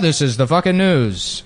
This is the fucking news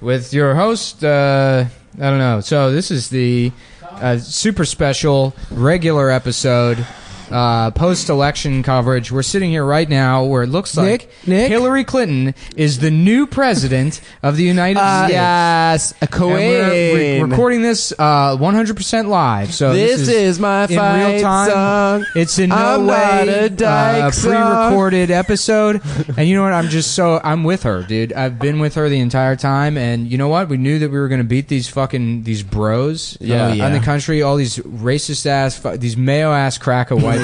with your host. Uh, I don't know. So this is the uh, super special regular episode. Uh, post-election coverage. We're sitting here right now where it looks like Nick? Nick? Hillary Clinton is the new president of the United Uh, States. yes, a And we're re- queen. recording this uh, 100% live. So This this, is my in fight real time. song. It's in no I'm way not a uh, pre-recorded episode. And you know what? I'm just so I'm with her, dude. I've been with her the entire time, and you know what? We knew that we were going to beat these fucking these bros, Yeah. uh, Oh, yeah. in the country. All these racist ass, fu- these mayo ass cracker white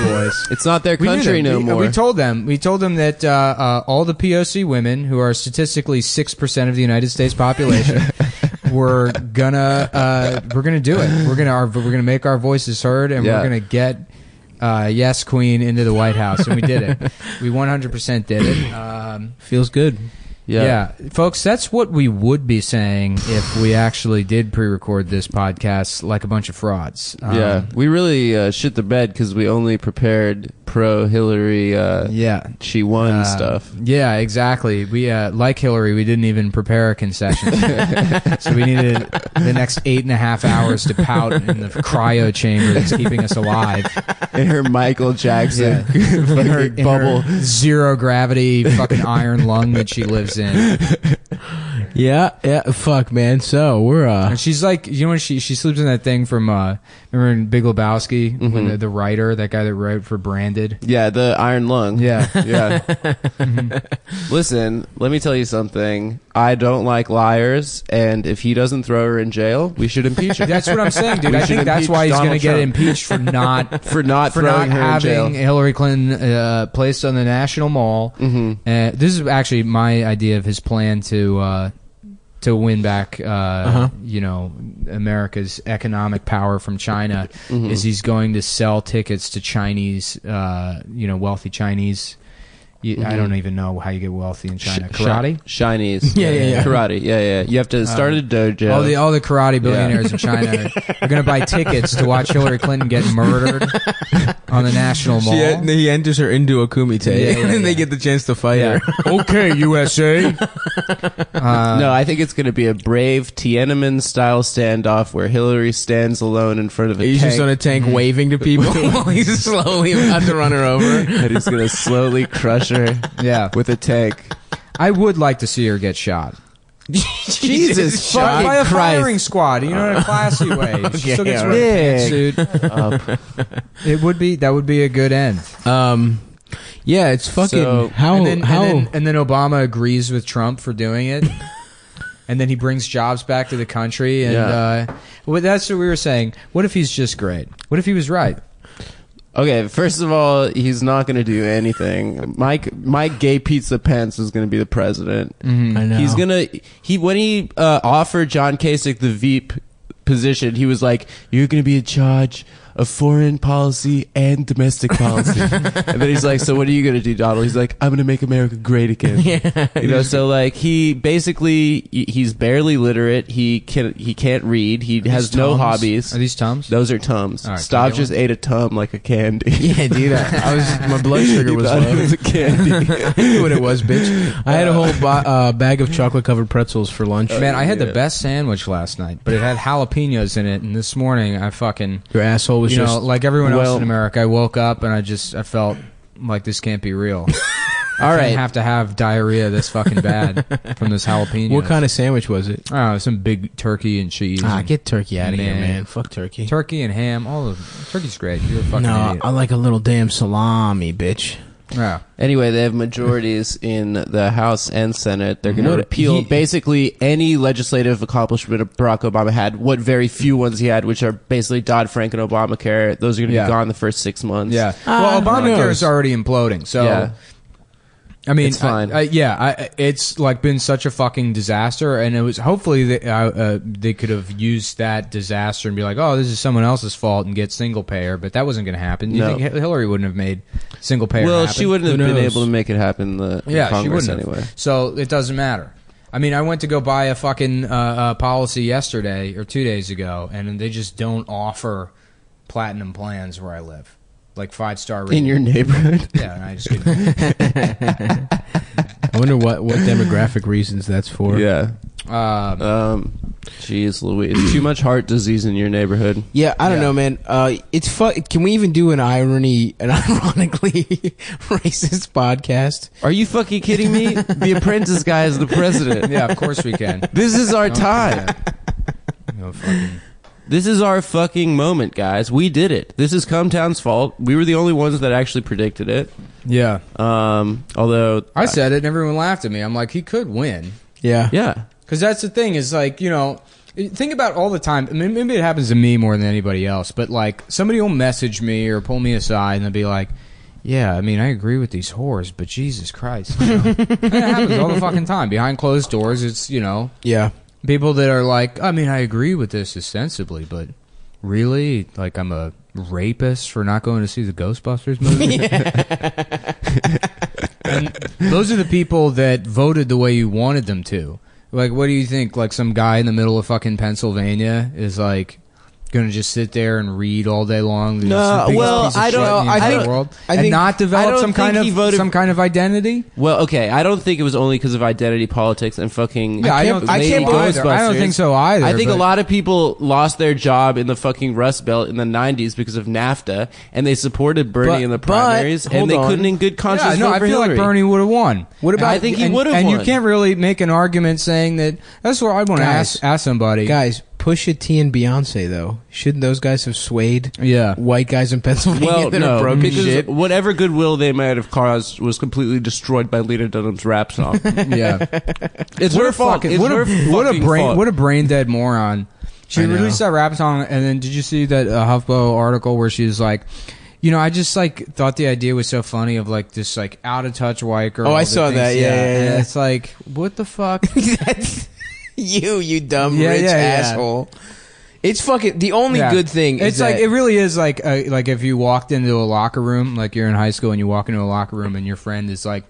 It's not their We knew country them. no we, more. We told them. We told them that uh, uh, all the POC women, who are statistically six percent of the United States population, were gonna uh, we're gonna do it. We're gonna our, we're gonna make our voices heard, and Yeah. we're gonna get uh, yes Queen into the White House, and we did it. we one hundred percent did it. Um, Feels good. Yeah. folks, that's what we would be saying if we actually did pre-record this podcast like a bunch of frauds. Um, yeah. We really uh, shit the bed because we only prepared pro Hillary. Uh, yeah. She won Uh, stuff. Yeah, exactly. We uh, like Hillary, we didn't even prepare a concession, so we needed the next eight and a half hours to pout in the cryo chamber that's keeping us alive. In her Michael Jackson Yeah. fucking In her, in bubble. her zero gravity fucking iron lung that she lives in, Yeah, yeah. Fuck, man. So we're uh, and she's like, you know, when she she sleeps in that thing from uh, remember in Big Lebowski when Mhm. the, the writer, that guy that wrote for Branded. Yeah, the iron lung. Yeah, Yeah. Listen, let me tell you something. I don't like liars, and if he doesn't throw her in jail, we should impeach her that's what I'm saying, dude. We I should think that's impeach why he's Donald going to get Trump. impeached for not for not for throwing not her in jail. having Hillary Clinton uh, placed on the National Mall. hmm Uh, this is actually my idea of his plan to uh, to win back, uh, Uh-huh. you know, America's economic power from China. Mhm. Is he's going to sell tickets to Chinese, uh, you know, wealthy Chinese. You, I Mhm. don't even know how you get wealthy in China. Shi- Karate. Chinese. Yeah, yeah, yeah. Karate. Yeah, yeah. You have to start a dojo. All the all the karate billionaires in China are going to buy tickets to watch Hillary Clinton get murdered on the National Mall. she, he enters her into a kumite, Yeah, yeah, and then they get the chance to fight Yeah. her. okay, USA. Uh, no, I think it's going to be a brave Tiananmen style standoff where Hillary stands alone in front of a He's tank just on a tank Mm-hmm. waving to people while he's slowly about to run her over. and he's going to slowly crush her yeah, with a tank. I would like to see her get shot. Jesus By, fucking by a Christ. firing squad, you know, in a classy way. She still gets all wearing a right. pantsuit. It would be that would be a good end. Um, yeah, it's fucking So- how and then, how and then and then Obama agrees with Trump for doing it. and then he brings jobs back to the country and Yeah. uh well, that's what we were saying. What if he's just great? What if he was right? Okay, first of all, he's not going to do anything. Mike Mike Gay Pizza Pence is going to be the president. I know He's gonna he when he uh, offered John Kasich the Veep position, he was like, "You're gonna be in charge of foreign policy and domestic policy." and then he's like, "So what are you gonna do, Donald?" He's like, "I'm gonna make America great again." You know, so like he basically he's barely literate. He can he can't read. He has These no Tums? hobbies. Are these Tums? Those are tums. All right, Stav can I get just ate a tum like a candy. yeah, dude. I, I was my blood sugar was thought low. it was a candy. I knew what it was, bitch. I had a whole ba- uh, bag of chocolate covered pretzels for lunch. Man, I had yeah. the best sandwich last night, but it had jalapenos in it. And this morning, I fucking, Your asshole was you just know, like everyone else in America, I woke up and I just, I felt like this can't be real. All I right. have to have diarrhea this fucking bad from this jalapeno. what kind of sandwich was it? Oh, some big turkey and cheese. Ah, and get turkey out of here, Man. man. Fuck turkey. turkey and ham. All of turkey's great. You're a fucking no, idiot. I like a little damn salami, bitch. Yeah. Anyway, they have majorities in the House and Senate. They're going to What- repeal he- basically any legislative accomplishment of Barack Obama had. What very few ones he had, which are basically Dodd Frank and Obamacare. Those are going to Yeah. be gone the first six months. Yeah. Ah, well, Obamacare is already imploding. So, Yeah. I mean, It's fine. I, I, yeah, I, it's like been such a fucking disaster, and it was hopefully they, uh, uh, they could have used that disaster and be like, oh, this is someone else's fault and get single payer, but that wasn't going to happen. You No. think Hillary wouldn't have made single payer? Well, happen? she wouldn't Who have been able to make it happen in the in Yeah, she Congress wouldn't have. anyway. So it doesn't matter. I mean, I went to go buy a fucking uh, uh, policy yesterday or two days ago, and they just don't offer platinum plans where I live. Like five star rating. in your neighborhood. yeah, and I just. I wonder what what demographic reasons that's for. yeah. Um, Um. Jeez, Louise. Too much heart disease in your neighborhood. Yeah, I don't Yeah. know, man. Uh, it's fu- Can we even do an irony, an ironically racist podcast? Are you fucking kidding me? the Apprentice guy is the president. yeah, of course we can. This is our Don't time. forget. No fucking. This is our fucking moment, guys. We did it. This is Cumtown's fault. We were the only ones that actually predicted it. Yeah, Um, although I said it, and everyone laughed at me. I'm like, he could win. Yeah, yeah, Because that's the thing is like you know, think about all the time. I mean, maybe it happens to me more than anybody else, but like somebody will message me or pull me aside and they'll be like, "Yeah, I mean, I agree with these whores, but Jesus Christ, you know? It happens all the fucking time behind closed doors. It's you know yeah. People that are like, I mean, I agree with this ostensibly, but really, like, I'm a rapist for not going to see the Ghostbusters movie. and those are the people that voted the way you wanted them to. Like, what do you think? Like, some guy in the middle of fucking Pennsylvania is like gonna just sit there and read all day long? This No, is the biggest well, I don't- in I think- world, I and not develop some kind of voted- some kind of identity. Well, okay. I don't think it was only because of identity politics and fucking. Yeah, I, can't- don't. I can't so believe- I don't think so either. I think a lot of people lost their job in the fucking Rust Belt in the '90s because of NAFTA, and they supported Bernie But- in the primaries, hold and they on. couldn't, in good conscience, Yeah, no, I feel Hillary. like Bernie would have won. What about? I think he would have and won. you can't really make an argument saying that. That's what I want to ask ask somebody. guys, Pusha T and Beyonce though. Shouldn't those guys have swayed Yeah. white guys in Pennsylvania Well, that no, are broken because shit? whatever goodwill they might have caused was completely destroyed by Lena Dunham's rap song. Yeah, it's what her fault. fucking It's what her a what a fucking brain fault. what a brain dead moron. She I know. released that rap song, and then did you see that uh, HuffPo article where she was like. You know, I just like thought the idea was so funny of like this like out of touch white girl. Oh, I saw thinks- that. Yeah, yeah, and yeah. It's like, what the fuck? That's you, you dumb Yeah, rich yeah, yeah. asshole. It's fucking the only Yeah. good thing. It's is like that- it really is like uh, like if you walked into a locker room, like you're in high school and you walk into a locker room and your friend is like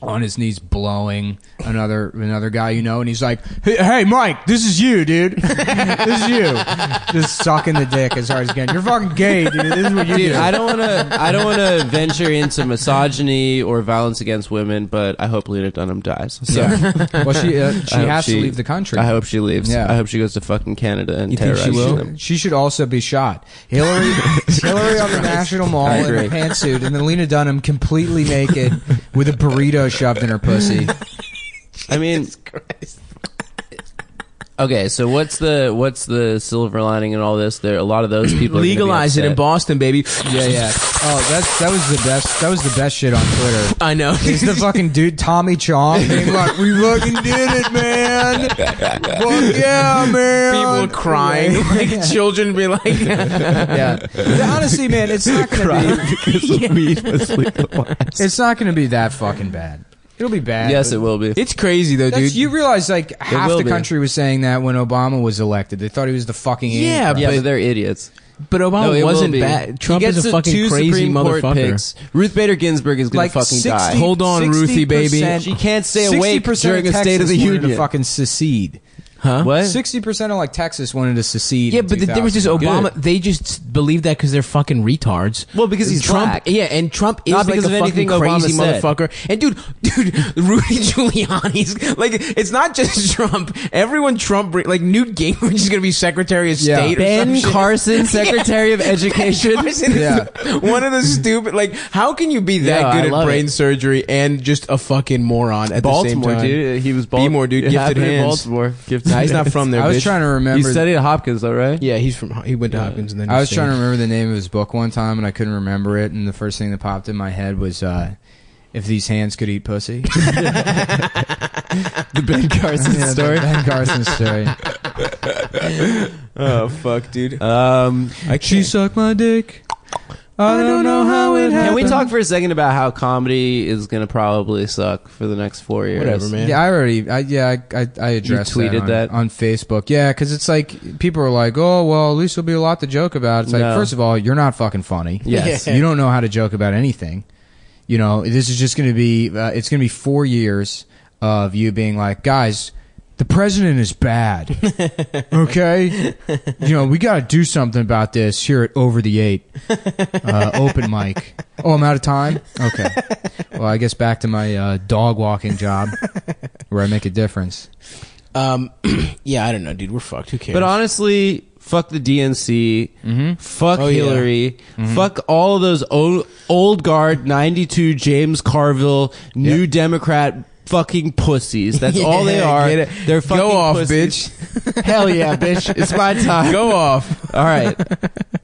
on his knees blowing another another guy you know, and he's like, "Hey, hey Mike, this is you, dude. this is you." Just sucking the dick as hard as you can. You're fucking gay, dude. This is what you Dude, do. I don't want to. I don't want to venture into misogyny or violence against women, but I hope Lena Dunham dies. So yeah. Well, she uh, she I has to leave the country. I hope she leaves. Yeah. I hope she goes to fucking Canada and You think she terrorizes will? them. She should also be shot. Hillary, Hillary on the National Mall in a pantsuit, and then Lena Dunham completely naked with a burrito shoved in her pussy. I mean, okay. So what's the what's the silver lining in all this? There, a lot of those people are gonna be legalize it in. Boston, baby. Yeah, yeah. Oh, that's that was the best. That was the best shit on Twitter. I know. He's the fucking dude Tommy Chong being like, "We fucking did it, man! Fuck yeah, man!" People crying, like children be like, Yeah. Yeah, Honestly, man, it's not gonna be. because the weed was legalized. It's not gonna be that fucking bad. It'll be bad. Yes, it will be. it's crazy though, That's, dude. you realize like half will the be. country was saying that when Obama was elected. They thought he was the fucking Yeah, yeah, but- but they're idiots. but Obama No, it will wasn't be. bad. Trump is a the fucking two crazy Supreme Court motherfucker. picks. Ruth Bader Ginsburg is gonna like fucking 60, die. Hold on, Ruthie, baby. 60% She can't stay awake 60% during a of State of Texas the wanted to Union. fucking secede. Huh? What? Sixty percent of like Texas wanted to secede. Yeah, in but the difference is 2000. Obama. They just believe that because they're fucking retards. Well, because he's Trump. black. Yeah, and Trump is Not like because a of fucking anything crazy Obama said. motherfucker. And dude, dude, Rudy Giuliani's like it's not just Trump. Everyone Trump like Newt Gingrich is gonna be Secretary of Yeah. State. or some Ben shit. Carson, Secretary of Education. Carson is Yeah. one of the stupid. Like, how can you be that Yeah, good at love brain it. surgery and just a fucking moron at the same Baltimore, time? dude. He was Be more, dude. Gifted hands. Baltimore. Gifted Nah, he's not from there. I was bitch. trying to remember. He studied at Hopkins, though, right? Yeah, he's from. He went to Hopkins and then. I was he trying to remember the name of his book one time, and I couldn't remember it. And the first thing that popped in my head was, uh, "If these hands could eat pussy." The Ben Carson Yeah, the story. Ben Carson story. Oh fuck, dude. Um, I She can't. sucked my dick. I don't know how it happened. can we talk for a second about how comedy is going to probably suck for the next four years? Whatever, man. Yeah, I already. I, yeah, I, I, I addressed tweeted that, on, that? on Facebook. Yeah, because it's like people are like, "Oh, well, at least there'll be a lot to joke about." It's like, No. first of all, you're not fucking funny. Yes. Yeah. you don't know how to joke about anything. You know, this is just going to be. Uh, it's going to be four years of you being like, guys. The president is bad. Okay, you know we got to do something about this here at Over the Eight uh, open mic. Oh, I'm out of time. Okay, well I guess back to my uh, dog walking job where I make a difference. Um, yeah, I don't know, dude. We're fucked. Who cares? But honestly, fuck the DNC. Fuck Oh, yeah. Hillary. Fuck all of those old, old guard 92 James Carville, new Democrat fucking pussies. That's all they Yeah, are. get it. They're Go fucking off, pussies. Hell yeah, bitch. It's my time. go off. All right.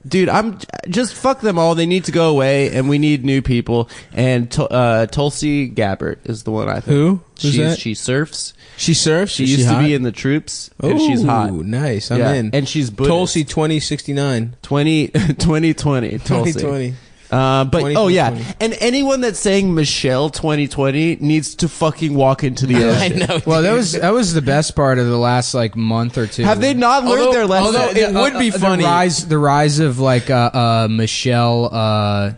Dude, I'm just fuck them all. They need to go away and we need new people. And to, uh, Tulsi Gabbard is the one I think. Who? Who's She's, that? She surfs. She surfs. She Is used to hot? be in the troops and she's hot. Ooh, Nice. I'm Yeah, in. and she's Buddhist. Tulsi twenty sixty nine. 20, 2020. Tulsi. 2020. Uh, but oh yeah, and anyone that's saying Michelle 2020 needs to fucking walk into the I ocean. know. Well, that was that was the best part of the last like month or two. Have they not learned Although- their lesson? although it would be the funny. rise the rise of like uh, uh, Michelle uh,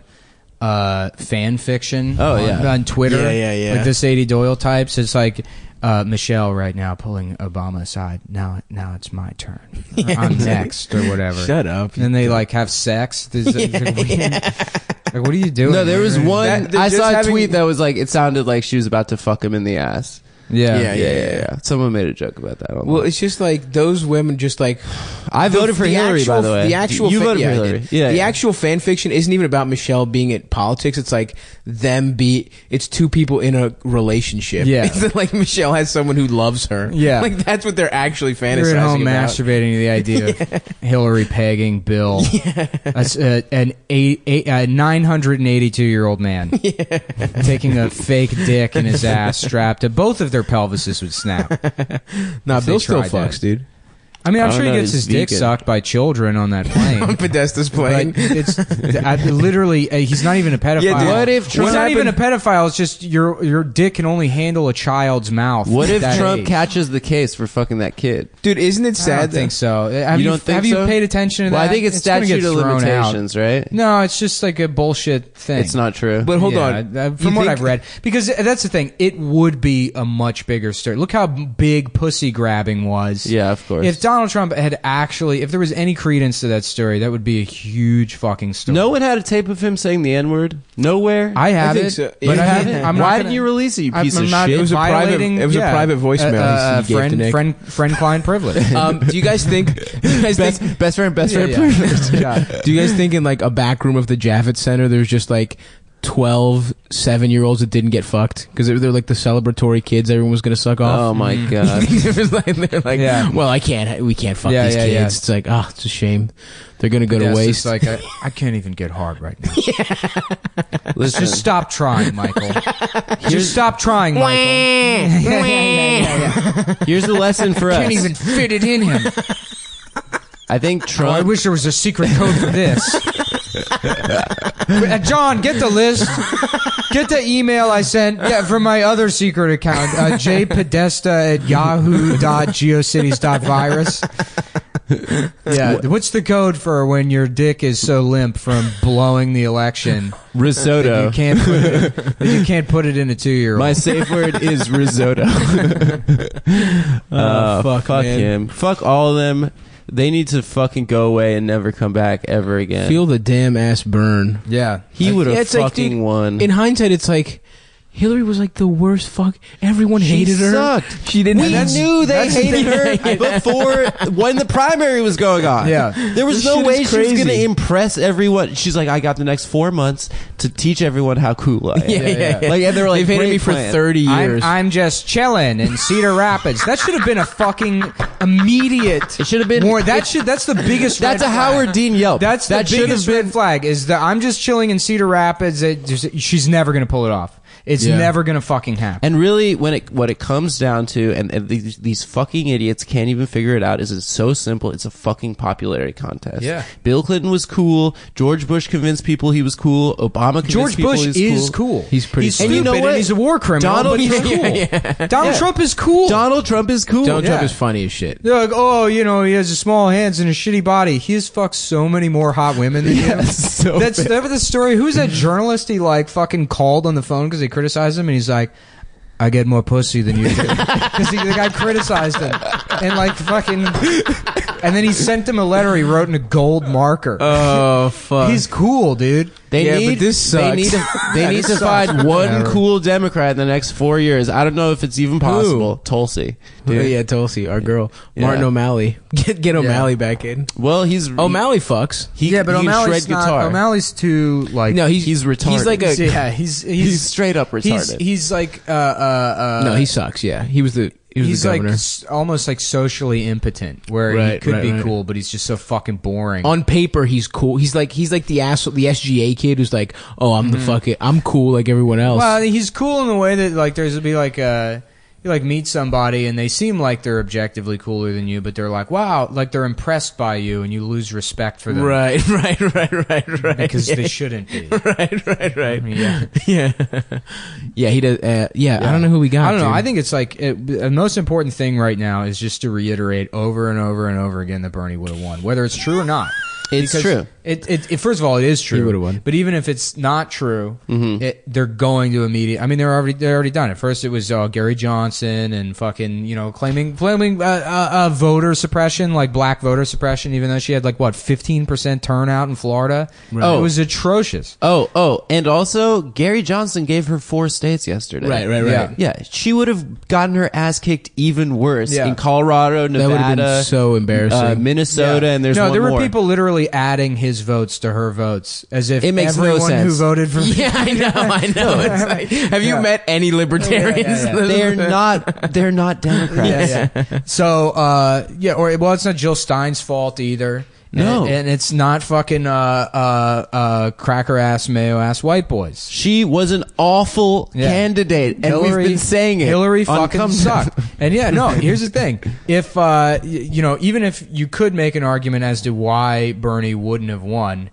uh, fan fiction. Oh, on, yeah. on Twitter. Yeah, yeah, yeah. Like the Sady Doyle types. It's like uh, Michelle right now pulling Obama aside. Now, now it's my turn. I'm next or whatever. Shut up. And then they like have sex. There's- like, what, are you, like, what are you doing? no, there was one. That- I just saw a having- tweet that was like, it sounded like she was about to fuck him in the ass. Yeah, Yeah, Yeah, yeah, yeah. Someone made a joke about that. Well, it's just like those women just like I voted for Hillary, actual, by the way. The actual you fa- voted yeah, for Hillary. Yeah, the yeah. actual fan fiction isn't even about Michelle being at politics. It's like them be. It's two people in a relationship. Yeah. it's like Michelle has someone who loves her. Yeah. like that's what they're actually You're fantasizing at home about. masturbating to the idea of Hillary pegging Bill, That's, uh, an eight, eight, uh, 982 year old man taking a fake dick in his ass strapped to both of their pelvises would snap. Nah, Bill still tried that. fucks, dude. I mean, I'm I sure he know, gets he's his dick vegan. sucked by children on that plane. Podesta's But playing. it's I, literally uh, he's not even a pedophile. Yeah, what if he's Trump not even a pedophile? It's just your your dick can only handle a child's mouth. What at if that Trump age. catches the case for fucking that kid? dude, isn't it I sad? don't think so. Have You you, don't think have you paid attention to Well, that? I think it's, gonna get statute of thrown out. limitations, right? No, it's just like a bullshit thing. It's not true. But hold Yeah, on. uh, You From what think- I've read, because that's the thing, it would be a much bigger story. Look how big pussy grabbing was. yeah, of course. If Donald Trump had actually, if there was any credence to that story, that would be a huge fucking story. no one had a tape of him saying the N word. Nowhere. I have think it, so. but You I have haven't. it? I'm Why didn't you release it? You piece I'm of not shit. It was a private- violating- it was a private voice uh, mail he uh, gave to friend, Nick. friend, friend, client privilege. Um, do you guys think? You guys best, think? best friend, best friend. Yeah, privilege. yeah. Do you guys think in like a back room of the Javits Center, there's just like 12 seven year olds that didn't get fucked because they're, they're like the celebratory kids everyone was gonna suck off? Oh my mm. god. It was like- they're like, Yeah. well, I can't, we can't fuck Yeah, these yeah, kids. yeah. It's like, oh, it's a shame. They're gonna go Yeah, to it's waste. just like I, I can't even get hard right now. Listen, Just stop trying, Michael. Just stop trying, Michael. Yeah, yeah, yeah, yeah, yeah. here's the lesson for us. Can't even fit it in him. I think Oh, I Trump. wish there was a secret code for this. Uh, John, get the list. Get the email I sent yeah, from my other secret account, uh, jpodesta at yahoo.geocities.virus. Yeah, what's the code for when your dick is so limp from blowing the election that risotto. you can't put it, that you can't put it in a two-year-old? My safe word is risotto. Uh, fuck, him. Fuck all of them. They need to fucking go away and never come back ever again. Feel the damn ass burn. yeah, he would have Yeah, it's like, fucking dude, won. In hindsight, it's like Hillary was like the worst fuck. Everyone She hated her. sucked. She didn't. we that's- knew they that's the hated her before when the primary was going on. Yeah. There was This no shit way is she was going to crazy. impress everyone. She's like, I got the next four months to teach everyone how cool I am. Yeah, yeah, yeah. Like, and they were like, They've hated "Great me for plan." 30 I'm, years. I'm just chilling in Cedar Rapids. That should have been a fucking immediate. It should have been. More, that should. That's the biggest. That's red a flag. Howard Dean Yelp. That's the that should biggest have been. red flag. Is that I'm just chilling in Cedar Rapids. It just, she's never gonna pull it off. It's Yeah. never gonna fucking happen. And really, when it what it comes down to, and, and these, these fucking idiots can't even figure it out, is it's so simple. It's a fucking popularity contest. Yeah. Bill Clinton was cool. George Bush convinced people he was cool. Obama convinced George people Bush he was is cool. He's pretty He's cool. And you know what? he's a war criminal. Donald but he's Trump- cool. Yeah, Donald Yeah. Trump is cool. Donald Trump is cool. Donald Yeah. Trump is funny as shit. They're like, oh, you know, he has his small hands and a shitty body. He has fucked so many more hot women than him. so That's that was the story. Who's that journalist he like fucking called on the phone because they criticized him, and he's like, I get more pussy than you do because the guy criticized him and like fucking, and then he sent him a letter he wrote in a gold marker. Oh fuck. He's cool, dude. They Yeah, need but this they sucks. need to, they Yeah, need to find one Whatever. cool Democrat in the next four years. I don't know if it's even possible. Tulsi. Oh, yeah, Tulsi, our girl, Yeah. Martin O'Malley. Get get O'Malley back in. Well, he's O'Malley fucks. He, yeah, but he O'Malley's shred not. guitar. O'Malley's too like. No, he's He's retarded. He's like a yeah, he's he's, he's straight up he's retarded. he's like uh uh uh. no, he sucks. Yeah, he was the he was he's the like governor. s- almost like socially impotent, where he Right, could right, be right. cool, but he's just so fucking boring. on paper, he's cool. He's like he's like the asshole, the SGA kid who's like, oh, I'm the fucking, I'm cool like everyone else. Well, he's cool in the way that like there's be like uh you like meet somebody and they seem like they're objectively cooler than you, but they're like wow, like they're impressed by you and you lose respect for them, right, right, right, right, right. Because yeah. they shouldn't be. right, right, right. Yeah. yeah, yeah. He does. Uh, yeah, I don't know who we got. I don't know. dude. I think it's like it, the most important thing right now is just to reiterate over and over and over again that Bernie would have won, whether it's true or not. It's Because true. It, it, it first of all, it is true. would've won. But even if it's not true, Mm-hmm. it, they're going to immediate. I mean, they're already they're already done it. First, it was uh, Gary Johnson and fucking you know claiming claiming uh, uh, uh, voter suppression, like black voter suppression, even though she had like what fifteen percent turnout in Florida. Right. It was atrocious. oh, oh, and also Gary Johnson gave her four states yesterday. Right, right, right. Yeah. Yeah, she would have gotten her ass kicked even worse Yeah. in Colorado, that would have Nevada, been so embarrassing. uh, Minnesota, Yeah. and there's no, there were more. people literally adding his votes to her votes as if It makes no everyone who sense. voted for yeah, I know, I know. It's like, have you Yeah. met any libertarians? Yeah, yeah. They're not. They're not Democrats. yeah, yeah. So, uh, yeah, or well, it's not Jill Stein's fault either. No. and, and it's not fucking uh, uh, uh, cracker ass mayo ass white boys. She was an awful Yeah. candidate, and we've been saying it. Hillary fucking sucked. and yeah, no. Here's the thing: if uh, y- you know, even if you could make an argument as to why Bernie wouldn't have won.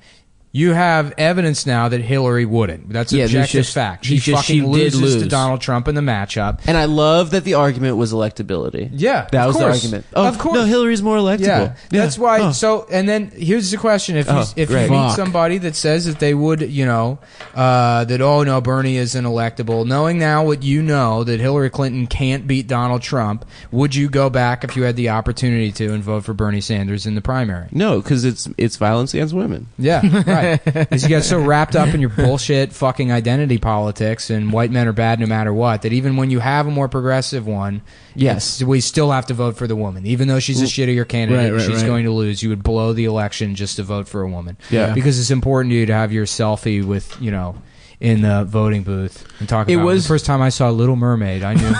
You have evidence now that Hillary wouldn't. That's Yeah, objective just- fact. She just- she fucking did loses to. Donald Trump in the matchup. And I love that the argument was electability. Yeah, that was course. the argument. Oh, Of course. no, Hillary's more electable. Yeah, that's why. Oh. So, and then here's the question: If you, Oh, if you meet somebody that says that they would, you know, uh, that oh no, Bernie isn't electable, knowing now what you know that Hillary Clinton can't beat Donald Trump, would you go back if you had the opportunity to and vote for Bernie Sanders in the primary? no, because it's it's violence against women. Yeah, right. Because you got so wrapped up in your bullshit fucking identity politics and white men are bad no matter what that even when you have a more progressive one, Yes. we still have to vote for the woman, even though she's a mm. shittier candidate. Right, and right, she's right. going to lose. You would blow the election just to vote for a woman. Yeah. because it's important to you to have your selfie with you know. In the voting booth and talk It about was- the first time I saw Little Mermaid. I knew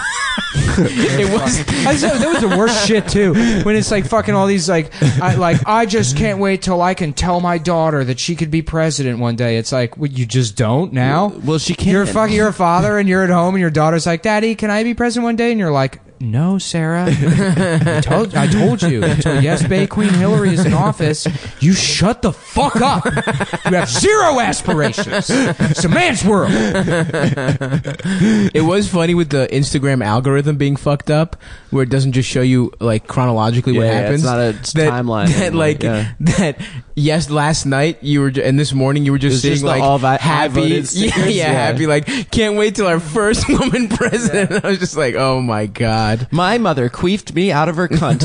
it was. I said, that was the worst shit too. When it's like fucking all these like, I, like I just can't wait till I can tell my daughter that she could be president one day. It's like, well, you just don't now. Well, she can't. You're fucking, you're a father, and you're at home, and your daughter's like, "Daddy, can I be president one day?" And you're like, "No, Sarah. I told, I told you. Until yes, Bay Queen Hillary is in office, you shut the fuck up. You have zero aspirations. It's a man's world." It was funny with the Instagram algorithm being fucked up, where it doesn't just show you like chronologically what Yeah, yeah, happens. it's not a that, timeline That anymore, like yeah. that. Yes, last night you were, and this morning you were just seeing just like all vi- I happy, yeah, yeah, yeah. happy. Like can't wait till our first woman president. I was just like, oh my god. My mother queefed me out of her cunt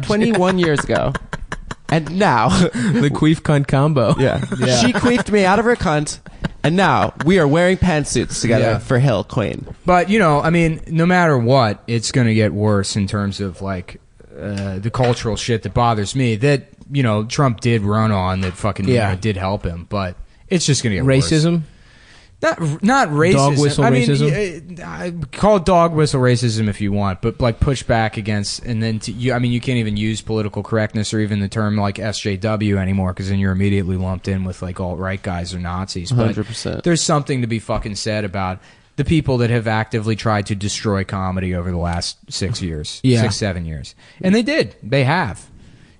tw- 21 years ago. And now, The queef cunt combo. yeah. she queefed me out of her cunt, and now we are wearing pantsuits together Yeah. for Hill Queen. But you know, I mean, no matter what, it's going to get worse in terms of like uh, the cultural shit that bothers me. That you know, Trump did run on that fucking you Yeah. know, did help him, but it's just going to get worse. Racism. Not not racism. Dog whistle I mean, racism? y- I- call it dog whistle racism if you want, but like push back against, and then to, you. I mean, you can't even use political correctness or even the term like SJW anymore because then you're immediately lumped in with like alt right guys or Nazis. But 100%. There's something to be fucking said about the people that have actively tried to destroy comedy over the last six years, Yeah. six seven years, and they did. They have.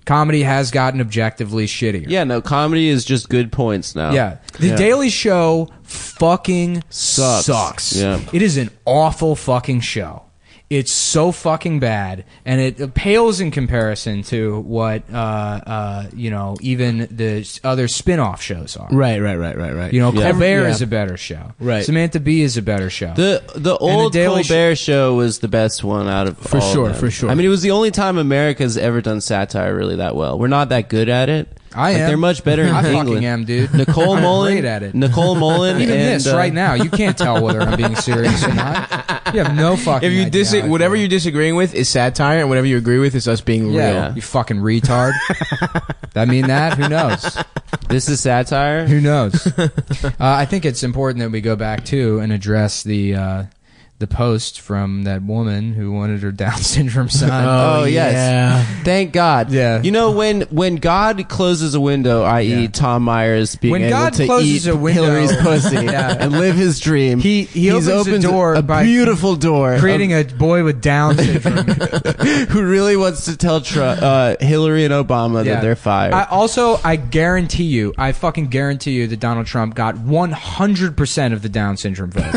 Comedy has gotten objectively shittier. Yeah, no, comedy is just good points now. Yeah. The Yeah. Daily Show fucking Sucks. sucks. Yeah. It is an awful fucking show. It's so fucking bad, and it pales in comparison to what uh, uh, you know even the other spin-off shows are. Right, right, right, right, right. You know, Yeah. Colbert Yeah. is a better show. Right. Samantha Bee is a better show. The the old Daily Colbert show was the best one out of For all of sure, them. for sure. I mean, it was the only time America's ever done satire really that well. We're not that good at it. I Like, am. They're much better in I England. fucking am, dude. Nicole I'm Mullen, great at it. Nicole Mullen, Even and, this uh, right now, you can't tell whether I'm being serious or not. You have no fucking. if you idea dis- whatever you're disagreeing with is satire, and whatever you agree with is us being yeah, real. you fucking retard. that mean that? Who knows? This is satire. Who knows? uh, I think it's important that we go back to and address the uh, the post from that woman who wanted her Down syndrome son. Oh, yes. yeah. Thank God. Yeah. You know when when God closes a window, i.e., Yeah. Tom Myers being When able God to closes eat a window- Hillary's pussy Yeah. and live his dream, He- he he's opens a door a by beautiful door, creating a boy with Down syndrome. who really wants to tell Tru- uh, Hillary and Obama Yeah. that they're fired. I, also, I guarantee you, I fucking guarantee you that Donald Trump got 100% of the Down syndrome vote.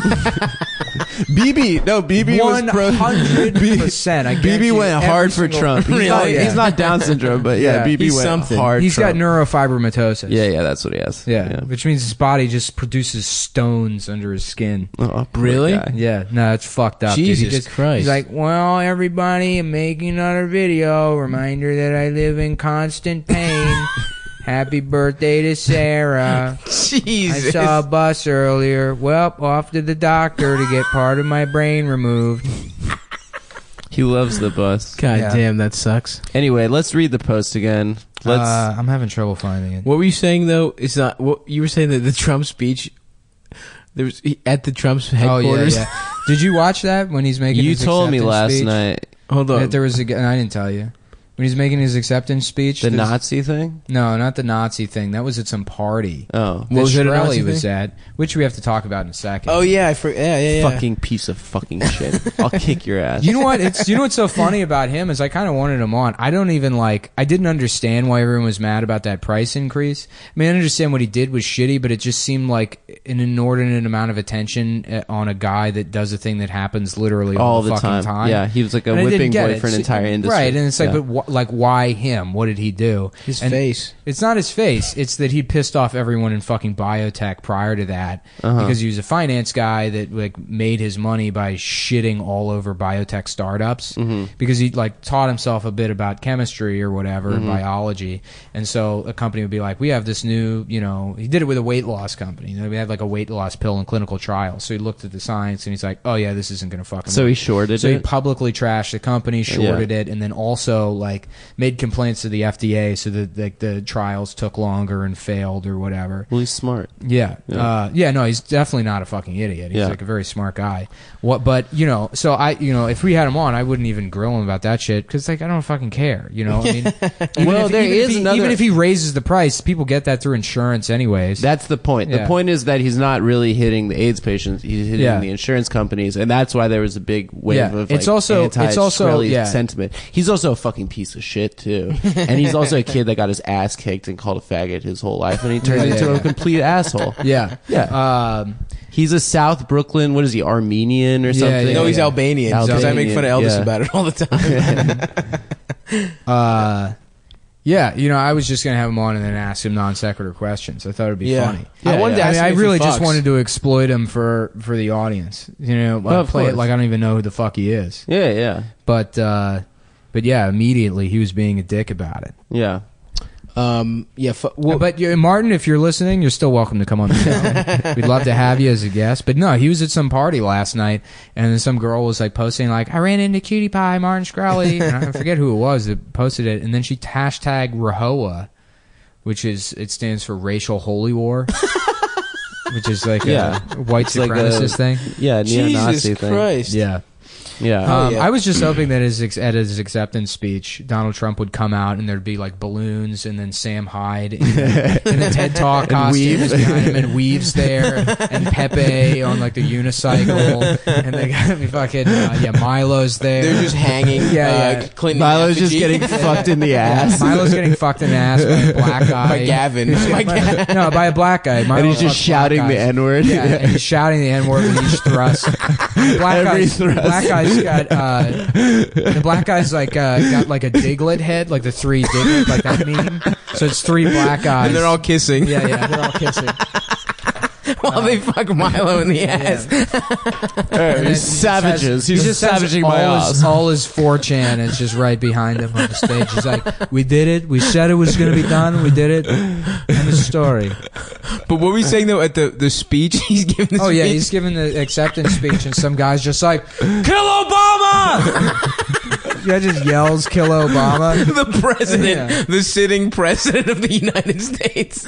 BB, no, BB was pro. 100%. I guarantee BB you, went every hard for single- Trump. He's, Really? not, Yeah. he's not Down syndrome, but yeah, Yeah. BB He's went something. hard. He's got Trump. neurofibromatosis. Yeah, yeah, that's what he has. Yeah, which means his body just produces stones under his skin. Oh, poor Really? guy. Yeah, no, it's fucked up. dude. Jesus just, Christ. He's like, well, everybody, I'm making another video. Reminder that I live in constant pain. Happy birthday to Sarah. Jesus. I saw a bus earlier. Well, off to the doctor to get part of my brain removed. He loves the bus. God Yeah. damn, that sucks. Anyway, let's read the post again. Let's. Uh, I'm having trouble finding it. What were you saying though? It's not. What you were saying that the Trump speech. There was he- at the Trump's Oh yeah, headquarters. yeah. Did you watch that when he's making? you his told me acceptance last speech? night Hold on. That there was a. g- I didn't tell you when he's making his acceptance speech. the there's- Nazi thing. No, not the Nazi thing. That was at some party. Oh, that was it a Nazi was thing? at, which we have to talk about in a second. oh yeah, I for, yeah, yeah, yeah. fucking piece of fucking shit. I'll kick your ass. You know what? It's you know what's so funny about him is I kind of wanted him on. I don't even like. I didn't understand why everyone was mad about that price increase. I mean, I understand what he did was shitty, but it just seemed like an inordinate amount of attention uh, on a guy that does a thing that happens literally all the, the fucking time. time. Yeah, he was like a And I didn't whipping get boy it. for an So- entire industry. right? And it's like, Yeah. but wh- like, why him? What did he do? His And face. It's not his face. It's that he pissed off everyone in fucking biotech prior to that Uh-huh. because he was a finance guy that like made his money by shitting all over biotech startups Mm-hmm. because he like taught himself a bit about chemistry or whatever Mm-hmm. biology. And so a company would be like, "We have this new, you know." He did it with a weight loss company. You know, we had like a weight loss pill in clinical trials. So he looked at the science and he's like, "Oh yeah, this isn't going to fucking." So work." he shorted it. So he publicly trashed the company, shorted it, and then also like made complaints to the FDA so that like the trials took longer and failed or whatever. Well, he's smart. Yeah, Yeah. Uh, yeah. No, he's definitely not a fucking idiot. He's Yeah. like a very smart guy. What? But you know, so I, you know, if we had him on, I wouldn't even grill him about that shit because like I don't fucking care. You know, I mean, even Well, if, there even if is he, another- even if he raises the price, people get that through insurance anyways. That's the point. Yeah. The point is that he's not really hitting the AIDS patients; he's hitting Yeah. the insurance companies, and that's why there was a big wave Yeah. of like, It's also- it's also- anti-Shkreli yeah. sentiment. He's also a fucking piece of shit too, and he's also a kid that got his ass kicked and called a faggot his whole life, and he turned Yeah, yeah, into yeah. a complete asshole. yeah, Yeah. Um, He's a South Brooklyn. What is he? Armenian or Yeah, something? yeah, no, he's yeah. Albanian because I make fun of Elvis yeah. about it all the time. uh, yeah, you know, I was just gonna have him on and then ask him non sequitur questions. I thought it'd be Yeah. funny. I wanted to I ask mean, him I if he really just fucks. wanted to exploit him for for the audience. You know, Well, of play it course. like I don't even know who the fuck he is. Yeah, yeah, But uh, but yeah, immediately he was being a dick about it. yeah. um, yeah, fu- well, but you Martin, if you're listening, you're still welcome to come on the show. We'd love to have you as a guest. But no, he was at some party last night, and then some girl was like posting like, "I ran into Cutie Pie Martin Shkreli," and I forget who it was that posted it, and then she hashtag RAHOWA, which is it stands for racial holy war. Which is like Yeah. a white It's like a- supremacist thing. Yeah, neo-Nazi Jesus thing. Christ. Yeah. Yeah. Oh, Um, yeah. I was just hoping that his ex- at his acceptance speech, Donald Trump would come out and there'd be like balloons and then Sam Hyde in, in a TED Talk costume Weev. behind him and Weev's there and Pepe on like the unicycle and they got me fucking uh, yeah Milo's there. they're just hanging. Yeah, uh, yeah. Clinton Milo's just getting fucked in the Yeah, ass. Milo's getting fucked in the ass by a black guy. by Gavin. By Gavin. no, by a black guy. and he's just shouting the. N word. Yeah, and he's shouting the N word with each thrust. Black Every guys, thrust. black guys guy's got uh, the black guy's like uh, got like a Diglett head, like the three Diglett, like that meme. So it's three black guys. and they're all kissing yeah, yeah, they're all kissing. while they uh, fuck Milo in the ass. And he's savages. says- he He's just says savaging all my his, ass. all his 4chan is just right behind him on the stage. He's like, "We did it. We said it was going to be done. We did it." End of story. But what were you saying though at the the speech he's giving? The Oh yeah, speech? he's giving the acceptance speech, and some guy's just like, "Kill Obama!" yeah, just yells, "Kill Obama!" the president, Yeah. the sitting president of the United States.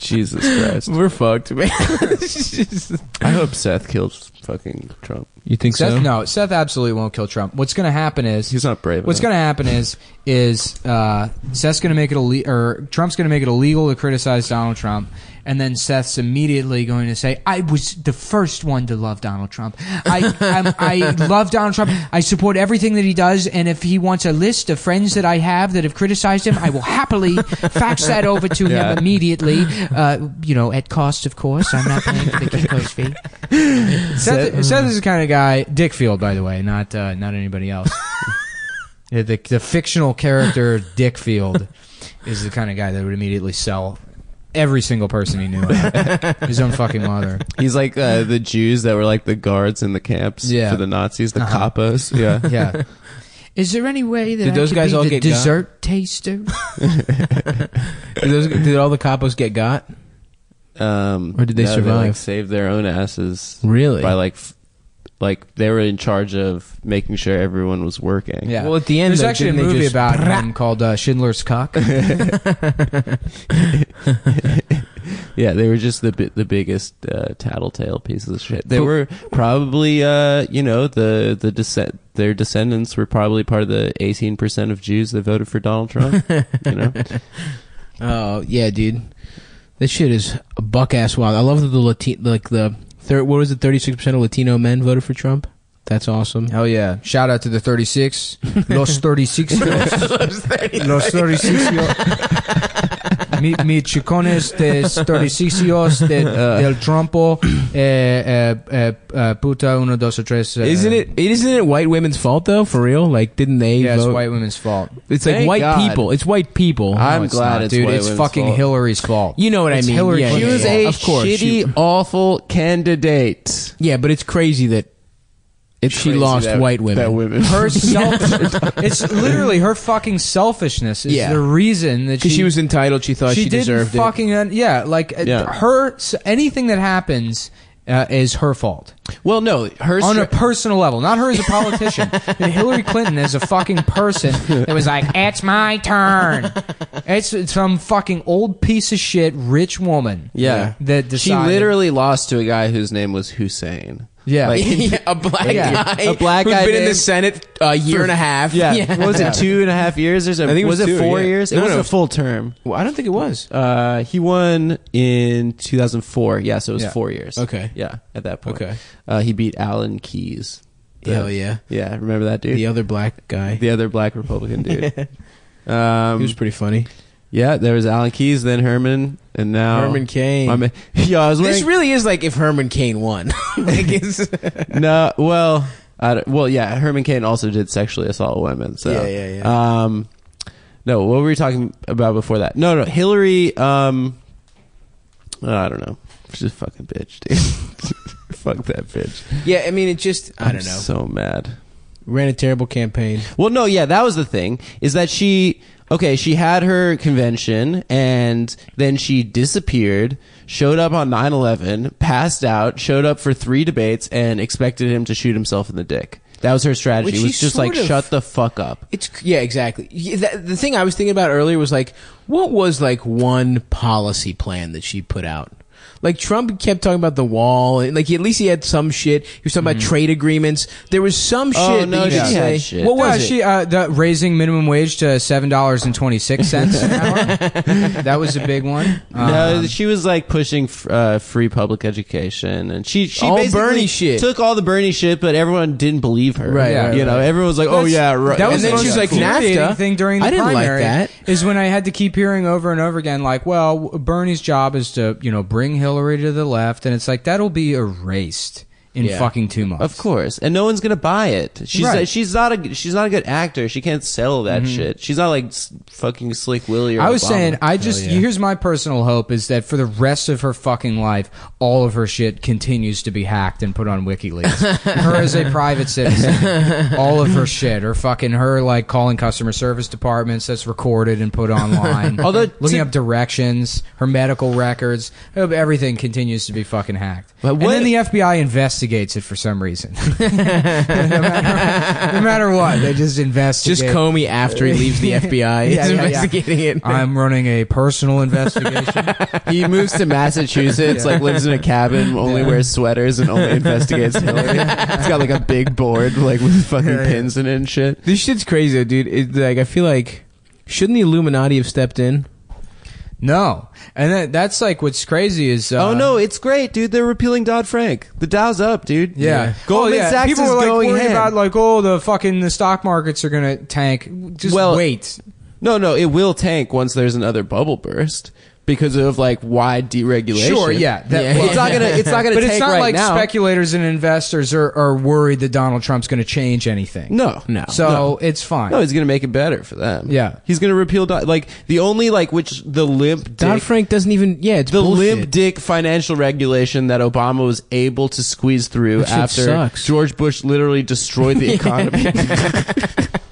Jesus Christ. We're fucked, man. I hope Seth kills fucking Trump. You think Seth, no, Seth absolutely won't kill Trump. What's going to happen is He's not brave. What's going to happen is is uh, Seth's going to make it ille- or Trump's going to make it illegal to criticize Donald Trump, and then Seth's immediately going to say, "I was the first one to love Donald Trump. I I'm, I love Donald Trump. I support everything that he does, and if he wants a list of friends that I have that have criticized him, I will happily fax that over to Yeah. him immediately. Uh, you know, at cost, of course. I'm not paying for the Kinko's fee." Seth, Seth is the kind of guy. Dick Field, by the way, not uh, not anybody else. Yeah, the, the fictional character Dick Field is the kind of guy that would immediately sell every single person he knew. His own fucking mother. He's like uh, the Jews that were like the guards in the camps Yeah. for the Nazis, the Uh-huh. capos. Yeah. Yeah. Is there any way that Did I those guys all the get got? dessert taster? Did, those, did all the capos get got? Um, Or did they no, survive? like, saved their own asses Really? by like, f- like they were in charge of making sure everyone was working. Yeah. Well, at the end, There's though, actually a didn't they movie just- about him called uh, Schindler's Cock. Yeah, they were just the bi- the biggest uh, tattletale pieces of shit. They were probably, uh, you know, the the descent. Their descendants were probably part of the eighteen percent of Jews that voted for Donald Trump. you know, Oh yeah, dude. This shit is a buck ass wild. I love that the Latino, like the third. What was it? Thirty six percent of Latino men voted for Trump. That's awesome. Hell yeah. Shout out to the 36. Los 36. Los 36. Mi, mi chicones de 36 de, del trompo. Eh, eh, eh, eh, puta uno, dos, tres. eh, Isn't it? Isn't it white women's fault though? For real? Like, didn't they Yeah, it's white women's fault. It's like Thank white God. people. It's white people. I'm No, it's glad not, it's dude. white It's women's fucking fault. Hillary's fault. you know what It's I mean? Hillary yeah, she was yeah, a of course. shitty, She- awful candidate. yeah, but it's crazy that It's She lost that- white women. That women. her self it's literally her fucking selfishness is Yeah. the reason that because she, she, was entitled, she thought she, didn't deserved it. fucking un- yeah like uh, Yeah. her s- anything that happens uh, is her fault well, no, her on a stra- personal level not her as a politician and hillary clinton as a fucking person that was like it's my turn it's some fucking old piece of shit rich woman yeah. that She decided literally lost to a guy whose name was Hussein. Yeah Like, yeah, a black Yeah. guy, A black who's guy been in the named- Senate a year and a half. Yeah. What was it? Two and a half years? I think it was, was it four yeah. years? It No, was no. a full term. Well, I don't think it was. Uh, he won in 2004. Yeah, so it was Yeah. four years. Okay. Yeah, at that point. Okay. Uh, he beat Alan Keyes. The- Hell yeah, Yeah, remember that dude? the other black guy. The other black Republican dude. um, he was pretty funny. Yeah, there was Alan Keyes, then Herman, and now Herman Cain. My man, yeah, I was this really is like if Herman Cain won. like it's, no, well, I well, yeah, Herman Cain also did sexually assault women. So Yeah, yeah, yeah. Um, no, what were we talking about before that? No, no, Hillary. Um, I don't know. She's a fucking bitch, dude. Fuck that bitch. yeah, I mean, it just I I'm don't know. So mad. Ran a terrible campaign. Well, no, yeah, that was the thing. Is that she? Okay, she had her convention and then she disappeared. Showed up on 9/11, passed out. Showed up for three debates and expected him to shoot himself in the dick. That was her strategy. Which it was just like of- shut the fuck up. It's yeah, exactly. Yeah, that, the thing I was thinking about earlier was like, what was like one policy plan that she put out? Like Trump kept talking about the wall, and like he, at least he had some shit. He was talking about trade agreements. There was some Oh, shit. no, that you could she had say. shit. What Yeah, was it? she uh, the, raising minimum wage to seven dollars and twenty six cents an hour? that was a big one. no, Um, she was like pushing f- uh, free public education, and she she All basically Bernie shit. took all the Bernie shit, but everyone didn't believe her. Right, right, you know, everyone was like, "Oh That's- yeah, right." That was And the then most she's like, infuriating NAFTA? thing during the I didn't like primary. that. Is when I had to keep hearing over and over again, like, well, Bernie's job is to you know bring Hillary to the left, and it's like that'll be erased in Yeah. fucking two months. Of course, and no one's gonna buy it. She's Right. she's not a she's not a good actor. She can't sell that shit. She's not like s- fucking Slick Willie. Or Mm-hmm. I was Obama. saying, I just yeah. here's my personal hope is that for the rest of her fucking life, all of her shit continues to be hacked and put on WikiLeaks. her as a private citizen, all of her shit, or fucking her like calling customer service departments that's recorded and put online. Although, looking to- up directions, her medical records, everything continues to be fucking hacked. But and then the FBI investigates it for some reason. no, matter, no matter what, they just investigate. Just Comey after he leaves the FBI. Yeah, He's yeah, yeah. investigating it. I'm running a personal investigation. he moves to Massachusetts, like lives in a cabin, only wears sweaters, and only investigates Hillary. It's got like a big board, like with fucking Yeah, yeah. pins in it and shit. This shit's crazy, dude. It, like, I feel like shouldn't the Illuminati have stepped in? No, and that, that's like what's crazy is uh, oh no, it's great, dude. They're repealing Dodd Frank. The Dow's up, dude. yeah, Goldman oh, yeah. Sachs People is were like going worried ham. about like oh the fucking the stock markets are gonna tank. Just Well, wait. No, no, it will tank once there's another bubble burst because of like wide deregulation. Sure, yeah, that- Yeah. well, it's not gonna. It's not gonna. but tank it's not right like now. speculators and investors are, are worried that Donald Trump's going to change anything. No, No. so it's fine. No, he's gonna make it better for them. Yeah. he's gonna repeal Dodd. Like the only like which the limp Dodd dick, Frank doesn't even. Yeah, it's the bullshit. limp dick financial regulation that Obama was able to squeeze through That after sucks. George Bush literally destroyed the economy.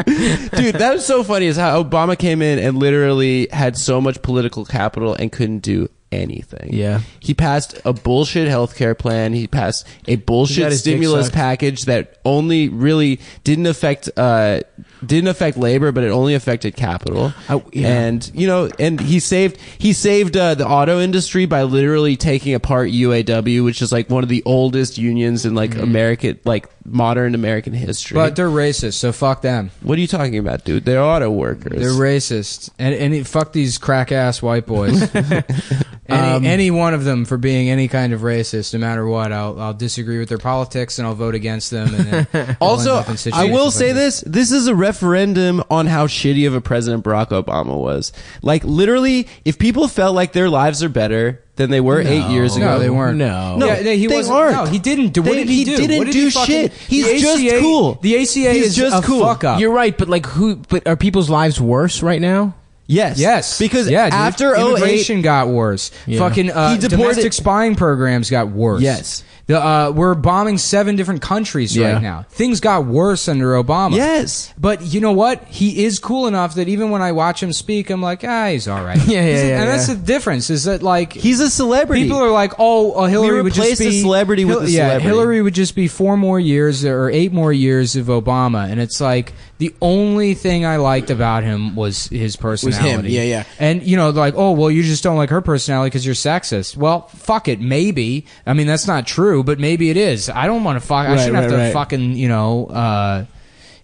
Dude, that was so funny is how Obama came in and literally had so much political capital and couldn't do anything. Yeah. He passed a bullshit healthcare plan. He passed a bullshit his dick stimulus sucked. package that only really didn't affect uh didn't affect labor, but it only affected capital. I- yeah. And you know, and he saved he saved uh, the auto industry by literally taking apart UAW, which is like one of the oldest unions in like American like modern American history. But they're racist, so fuck them. what are you talking about, dude? They're auto workers. They're racist, and and fuck these crack ass white boys. any Um, any one of them for being any kind of racist, no matter what, I'll I'll disagree with their politics and I'll vote against them. And Also, end up in I will say this: this is a referendum on how shitty of a president Barack Obama was. Like, literally, if people felt like their lives are better than they were eight years ago, No, they weren't. No. No, yeah, he they wasn't. aren't. No, he didn't do. What They- did he, he do? didn't What did do he fucking, shit. He's the just ACA cool. The ACA He's is just a cool. fuck up. You're right, but like who? But are people's lives worse right now? Yes, Yes, because yeah, dude. after 08, immigration got worse. Yeah. Fucking uh, He deported- domestic spying programs got worse. Yes. The, uh, we're bombing seven different countries Yeah. right now. Things got worse under Obama. yes, But you know what? He is cool enough that even when I watch him speak, I'm like, ah, he's all right. Yeah, yeah, He's- yeah, And that's the difference. Is that like he's a celebrity. People are like, oh, uh, Hillary would just be the celebrity with the yeah, celebrity. Hillary would just be four more years or eight more years of Obama, and it's like the only thing I liked about him was his personality. Yeah, yeah. And you know, like, oh, well, you just don't like her personality because you're sexist. Well, fuck it, maybe. I mean, that's not true, but maybe it is. I don't want to fuck. I shouldn't have to right. fucking, you know. uh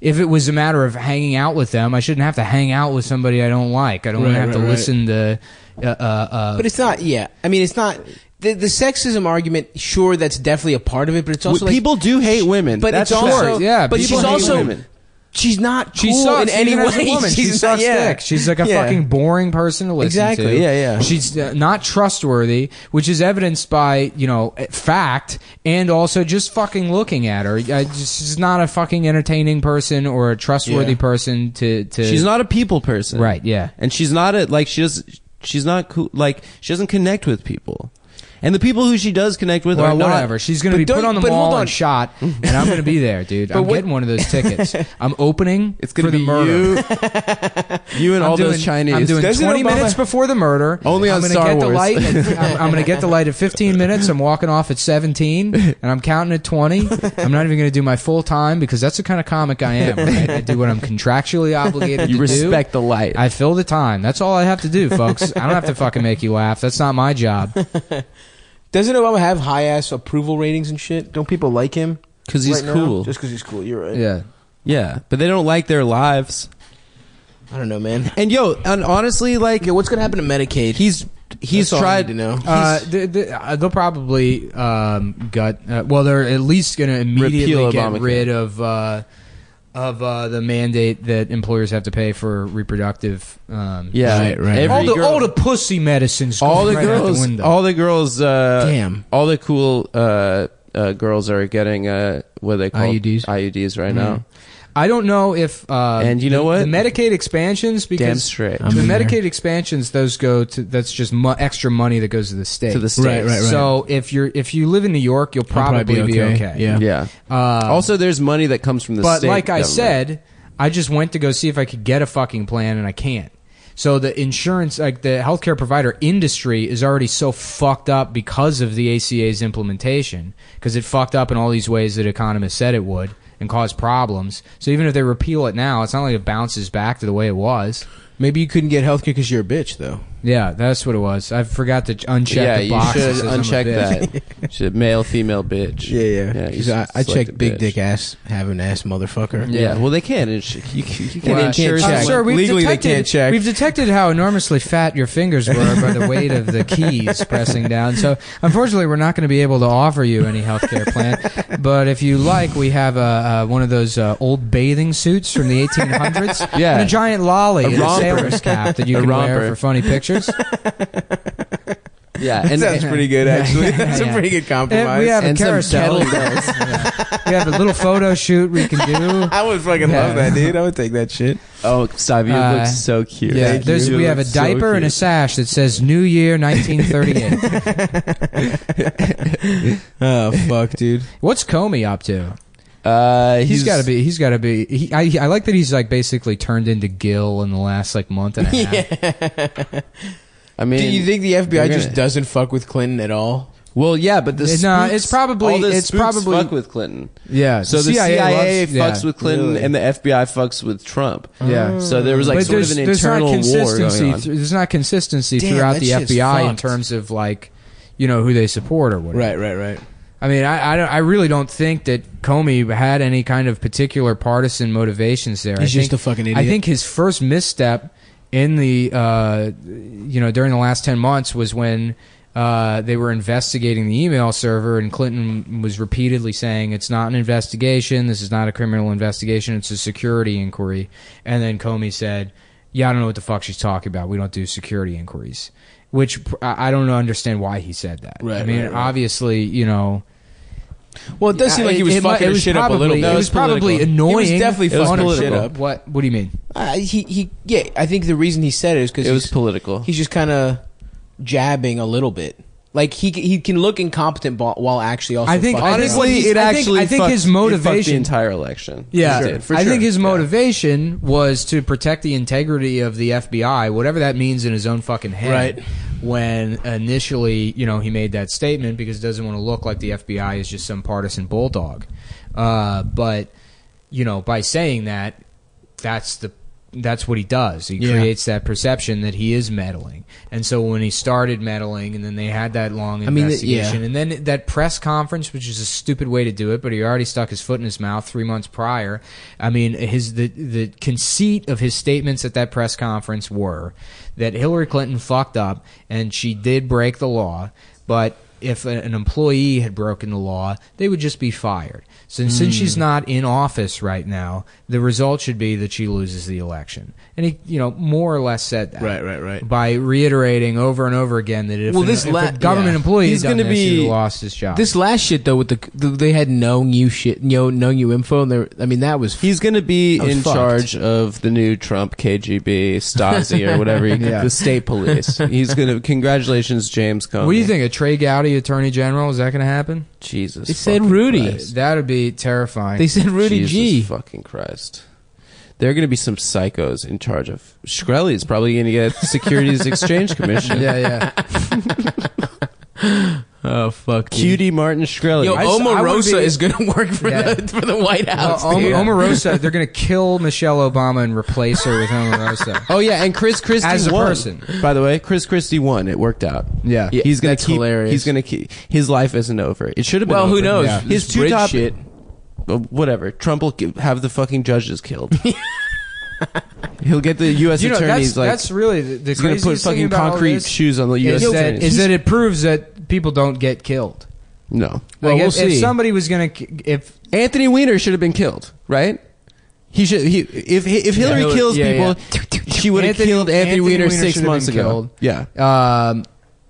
if it was a matter of hanging out with them, I shouldn't have to hang out with somebody I don't like. I don't want Right, to have to right, right. listen to. Uh, uh, uh, But it's not. Yeah, I mean, it's not. The, the sexism argument, sure, that's definitely a part of it, but it's also like, people do hate women. But That's it's also, true. yeah, but people she's also, women. She's not She cool sucks in any way. as a woman. She She's sucks not, yeah. dick. She's like a Yeah. fucking boring person to listen Exactly, to. yeah, yeah. She's uh, not trustworthy, which is evidenced by you know fact and also just fucking looking at her. Uh, just, she's not a fucking entertaining person or a trustworthy Yeah. person to to. She's not a people person, right. Yeah. and she's not a like she does. She's not cool. Like she doesn't connect with people, and the people who she does connect with Well, are not. whatever. She's going to be put on the but hold mall on. and shot, and I'm going to be there, dude. I'm what- getting one of those tickets. I'm opening. It's gonna be murder. you, you and I'm all doing, those Chinese. I'm doing Doesn't 20 Obama- minutes before the murder. Only on I'm gonna Star get the light. At, I'm, I'm going to get the light at 15 minutes. I'm walking off at 17, and I'm counting at 20. I'm not even going to do my full time because that's the kind of comic I am. Right? I do what I'm contractually obligated you to respect the light. I fill the time. That's all I have to do, folks. I don't have to fucking make you laugh. That's not my job. Doesn't Obama have high ass approval ratings and shit? Don't people like him? because he's right now? cool. Just because he's cool. You're right. Yeah. yeah, but they don't like their lives. I don't know, man. And yo, and honestly, like Okay, what's gonna happen to Medicaid? he's he's That's all I tried need to know. Uh, they, they, uh, they'll probably um, gut. Uh, well, they're at least going to immediately Repeal get Obamacare. rid of uh, of uh, the mandate that employers have to pay for reproductive. Um, Yeah, Right, right. every all the girl- all the pussy medicines. all going the right out girls, the window. all the girls, uh, Damn. all the cool uh, uh, girls are getting uh, what are they call IUDs? IUDs right now. I don't know if uh, And you know the, what? the Medicaid expansions because Damn straight I'm the in. Medicaid expansions those go to that's just mo- extra money that goes to the state to the states. Right, right, right. So if you're if you live in New York, you'll I'll probably, be okay. Yeah. Yeah. Uh, also, there's money that comes from the state. but state. like I government. said, I just went to go see if I could get a fucking plan, and I can't. So the insurance, like the healthcare provider industry, is already so fucked up because of the ACA's implementation, because it fucked up in all these ways that economists said it would and caused problems. So even if they repeal it now, it's not like it bounces back to the way it was. Maybe you couldn't get healthcare because you're a bitch, though. Yeah, that's what it was. I forgot to uncheck yeah, the you box. that should says uncheck bitch. that. should male, female, bitch. Yeah, yeah. yeah. you 'Cause I, I select checked big bitch. dick ass, having ass motherfucker. Yeah. well, they can't. Ins- you, you can Well, insure can't Uh, check. someone. sir, we've Legally, they detected, can't check. We've detected how enormously fat your fingers were by the weight of the keys pressing down. So, unfortunately, we're not going to be able to offer you any health care plan. But if you like, we have uh, uh, one of those uh, old bathing suits from the 1800s. Yeah. And a giant lolly A and a sailor's cap that you A can wear for funny pictures. Yeah, and, Sounds pretty good, actually. That's Yeah. a pretty good And compromise. we have a and some carousel. kettlebells. Yeah. We have a little photo shoot we can do. I would fucking Yeah. love that, dude. I would take that shit. oh, stop! You Uh, look so cute. Yeah, Thank there's, you. we have a look so diaper and a cute. sash that says New Year 1938. Oh fuck, dude. What's Comey up to? Uh, he's got to be. He's got to be. He, I, I like that he's like basically turned into Gil in the last like month and a half. I mean, Do you think the FBI they're just gonna- doesn't fuck with Clinton at all? Well, yeah, but the No, spooks- it's probably- all the it's probably- fuck with Clinton. Yeah. So the CIA, loves- fucks yeah. with Clinton, Really? and the FBI fucks with Trump. Yeah. So there was like but sort of an internal war consistency. going on. th- there's not consistency Damn, throughout the shit's FBI in terms of like, you know, who they support or whatever. Right, right, right. I mean, I, I, don't, I really don't think that Comey had any kind of particular partisan motivations there. He's I just think, a fucking idiot. I think his first misstep in the, uh, you know, during the last 10 months was when uh, they were investigating the email server, and Clinton was repeatedly saying, it's not an investigation. This is not a criminal investigation. It's a security inquiry. And then Comey said, yeah, I don't know what the fuck she's talking about. We don't do security inquiries. Which I I don't understand why he said that. Right, I mean, right, right. obviously, you know, Well, it does seem like he was it, it, fucking it his was shit up a little bit. It was it's probably political. annoying. He was definitely It fucking his shit up. What? What do you mean? Uh, he he yeah. I think the reason he said it is because It was political. he's just kind of jabbing a little bit. Like he he can look incompetent bo- while actually also. I think- fucking I think up. what he's- it I think- actually I think fucked- his it fucked motivation- the entire election. Yeah, It did, for I sure. think his Yeah. motivation was to protect the integrity of the FBI, whatever that means in his own fucking head. Right. When initially, you know, he made that statement because it doesn't want to look like the FBI is just some partisan bulldog. Uh, but you know, by saying that, that's the that's what he does. He Yeah. creates that perception that he is meddling. And so when he started meddling, and then they had that long I mean, investigation, yeah. and then that press conference, which is a stupid way to do it, but he already stuck his foot in his mouth three months prior. I mean, his the the conceit of his statements at that press conference were that Hillary Clinton fucked up and she did break the law, but if a- an employee had broken the law, they would just be fired. So since Hmm. she's not in office right now, the result should be that she loses the election. And he, you know, more or less said that. Right, right, right. By reiterating over and over again that if, Well, an- this if la- a government yeah. employee He's done gonna this, he'd be- have lost his job. This last shit though, with the, the they had no new shit, no no new info, and they I mean that was He's going to be in fucked. charge of the new Trump KGB, Stasi, or whatever, you, Yeah. the state police. He's going to. Congratulations, James Comey. what do you think? A Trey Gowdy attorney general? Is that going to happen? Jesus. They said fucking Rudy. Christ. That would be terrifying. they said Rudy Jesus G. fucking Christ. There are going to be some psychos in charge of. Shkreli is probably going to get Securities Exchange Commission. yeah, yeah. Oh fuck, dude. Cutie Martin Shkreli. Yo, I s- I would Omarosa be- is gonna work for Yeah. the for the White House. Om- dude. Omarosa, they're going to kill Michelle Obama and replace her with Omarosa. oh yeah, and Chris Christie As a won. person. By the way, Chris Christie won. It worked out. Yeah. Yeah, he's gonna that's keep. hilarious. He's gonna keep. His life isn't over. It should have been. well, who over. knows? Yeah. His This two bridge top shit. Uh, whatever. Trump will gi- have the fucking judges killed. He'll get the U.S. You know, attorneys that's, like that's really the, the he's gonna put craziest thing fucking about all concrete this shoes on the U.S. Is that, attorneys. is that it proves that people don't get killed. no. Well, Like, we'll if, if see. somebody was going to, if Anthony Weiner should have been killed, right? He should. He if if Hillary Hillary- kills yeah, people, she would have Anthony- killed Anthony, Anthony Weiner Weiner six should have months been ago. killed. Yeah. um,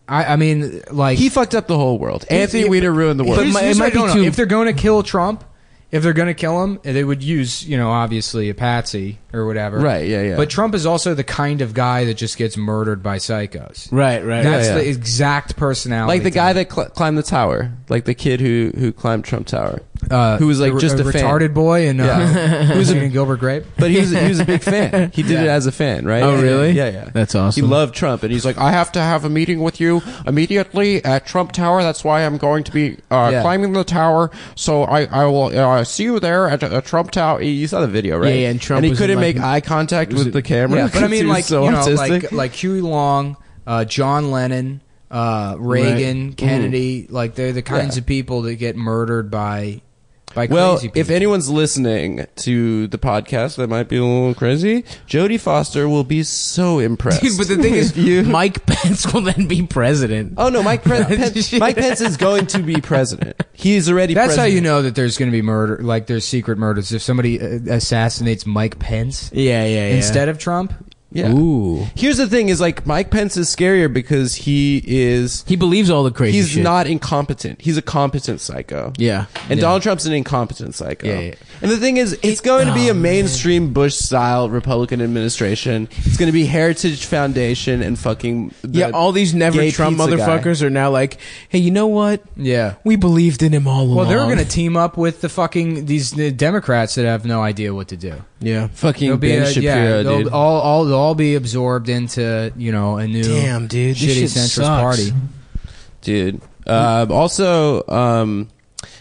I, I mean, like He fucked up the whole world. Anthony he- Weiner ruined the world. But Here's- my- here's it what might I don't be know. too- If they're going to kill Trump, if they're going to kill him, they would use, you know, obviously a patsy or whatever. Right, yeah, yeah. But Trump is also the kind of guy that just gets murdered by psychos. Right, right. That's yeah. the exact personality. like the guy type. that cl- climbed the tower, like the kid who who climbed Trump Tower, uh, who was like the- just a, fan. retarded boy and uh, Yeah. who was in Gilbert Grape. But he was he was a big fan. He did it as a fan, right? Oh, really? Yeah, yeah. That's awesome. He loved Trump, and he's like, I have to have a meeting with you immediately at Trump Tower. That's why I'm going to be uh, Yeah. climbing the tower. So I, I will uh, see you there at uh, Trump Tower. You saw the video, right? Yeah, yeah, and Trump he was couldn't in, like- make eye contact with the camera. Yeah, but I mean, like so you know, like like Huey Long, uh, John Lennon, uh, Reagan. Kennedy. Like they're the kinds Yeah. of people that get murdered by by Well, crazy people. if anyone's listening to the podcast that might be a little crazy, Jodie Foster will be so impressed. Dude, but the thing is, you. Mike Pence will then be president. Oh no, Mike Pre- Pence, Mike Pence is going to be president. He's already. That's how you know that there's going to be murder, like there's secret murders. If somebody uh, assassinates Mike Pence Yeah, yeah, yeah. instead of Trump, Yeah. Ooh. Here's the thing: is like Mike Pence is scarier because he is. He believes all the crazy He's shit. not incompetent. He's a competent psycho. Yeah. And Yeah. Donald Trump's an incompetent psycho. Yeah, yeah. And the thing is, it's going to be a mainstream Bush style Republican administration. It's going to be Heritage Foundation and fucking. the Yeah, all these never gay Trump pizza guy. motherfuckers are now like, hey, you know what? yeah. We believed in him all along. Well, they're going to team up with the fucking these the Democrats that have no idea what to do. Yeah. Fucking They'll be Ben a- Shapiro, yeah, they'll dude. all all they'll all be absorbed into you know a new Damn, dude. This shitty shit centrist sucks. party. dude. Um, also, um,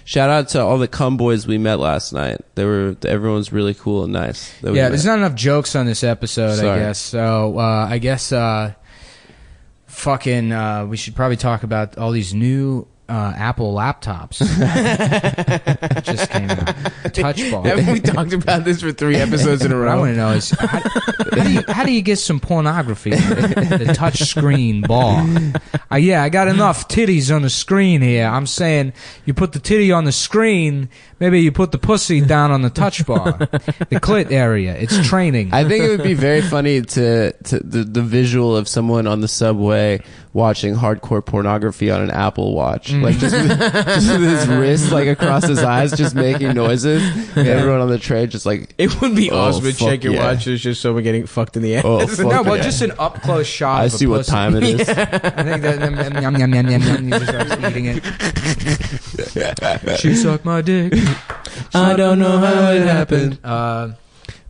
shout out to all the cum boys we met last night. They were everyone's really cool and nice. Yeah, there's not enough jokes on this episode, Sorry. I guess. So uh, I guess uh, fucking uh, we should probably talk about all these new uh, Apple laptops just came out. Touch bar. Haven't we talked about this for three episodes in a What I want row? to know is how, how, do you, how do you get some pornography the, the touch screen bar? Uh, yeah, I got enough titties on the screen here. I'm saying you put the titty on the screen, maybe you put the pussy down on the touch bar, the clit area. It's training. I think it would be very funny to, to the, the visual of someone on the subway watching hardcore pornography on an Apple Watch, Mm. like just with, just with his wrist like across his eyes, just making noises. And everyone on the train just like, It would be Oh, awesome to fuck check your yeah. watch. There's just someone getting fucked in the ass. oh, fuck no, well, yeah. just an up close shot. I of a see what pussy. time it is. I think that yum, yum, yum, yum, yum, yum, you just start eating it. she sucked my dick. I don't know how it happened. Uh,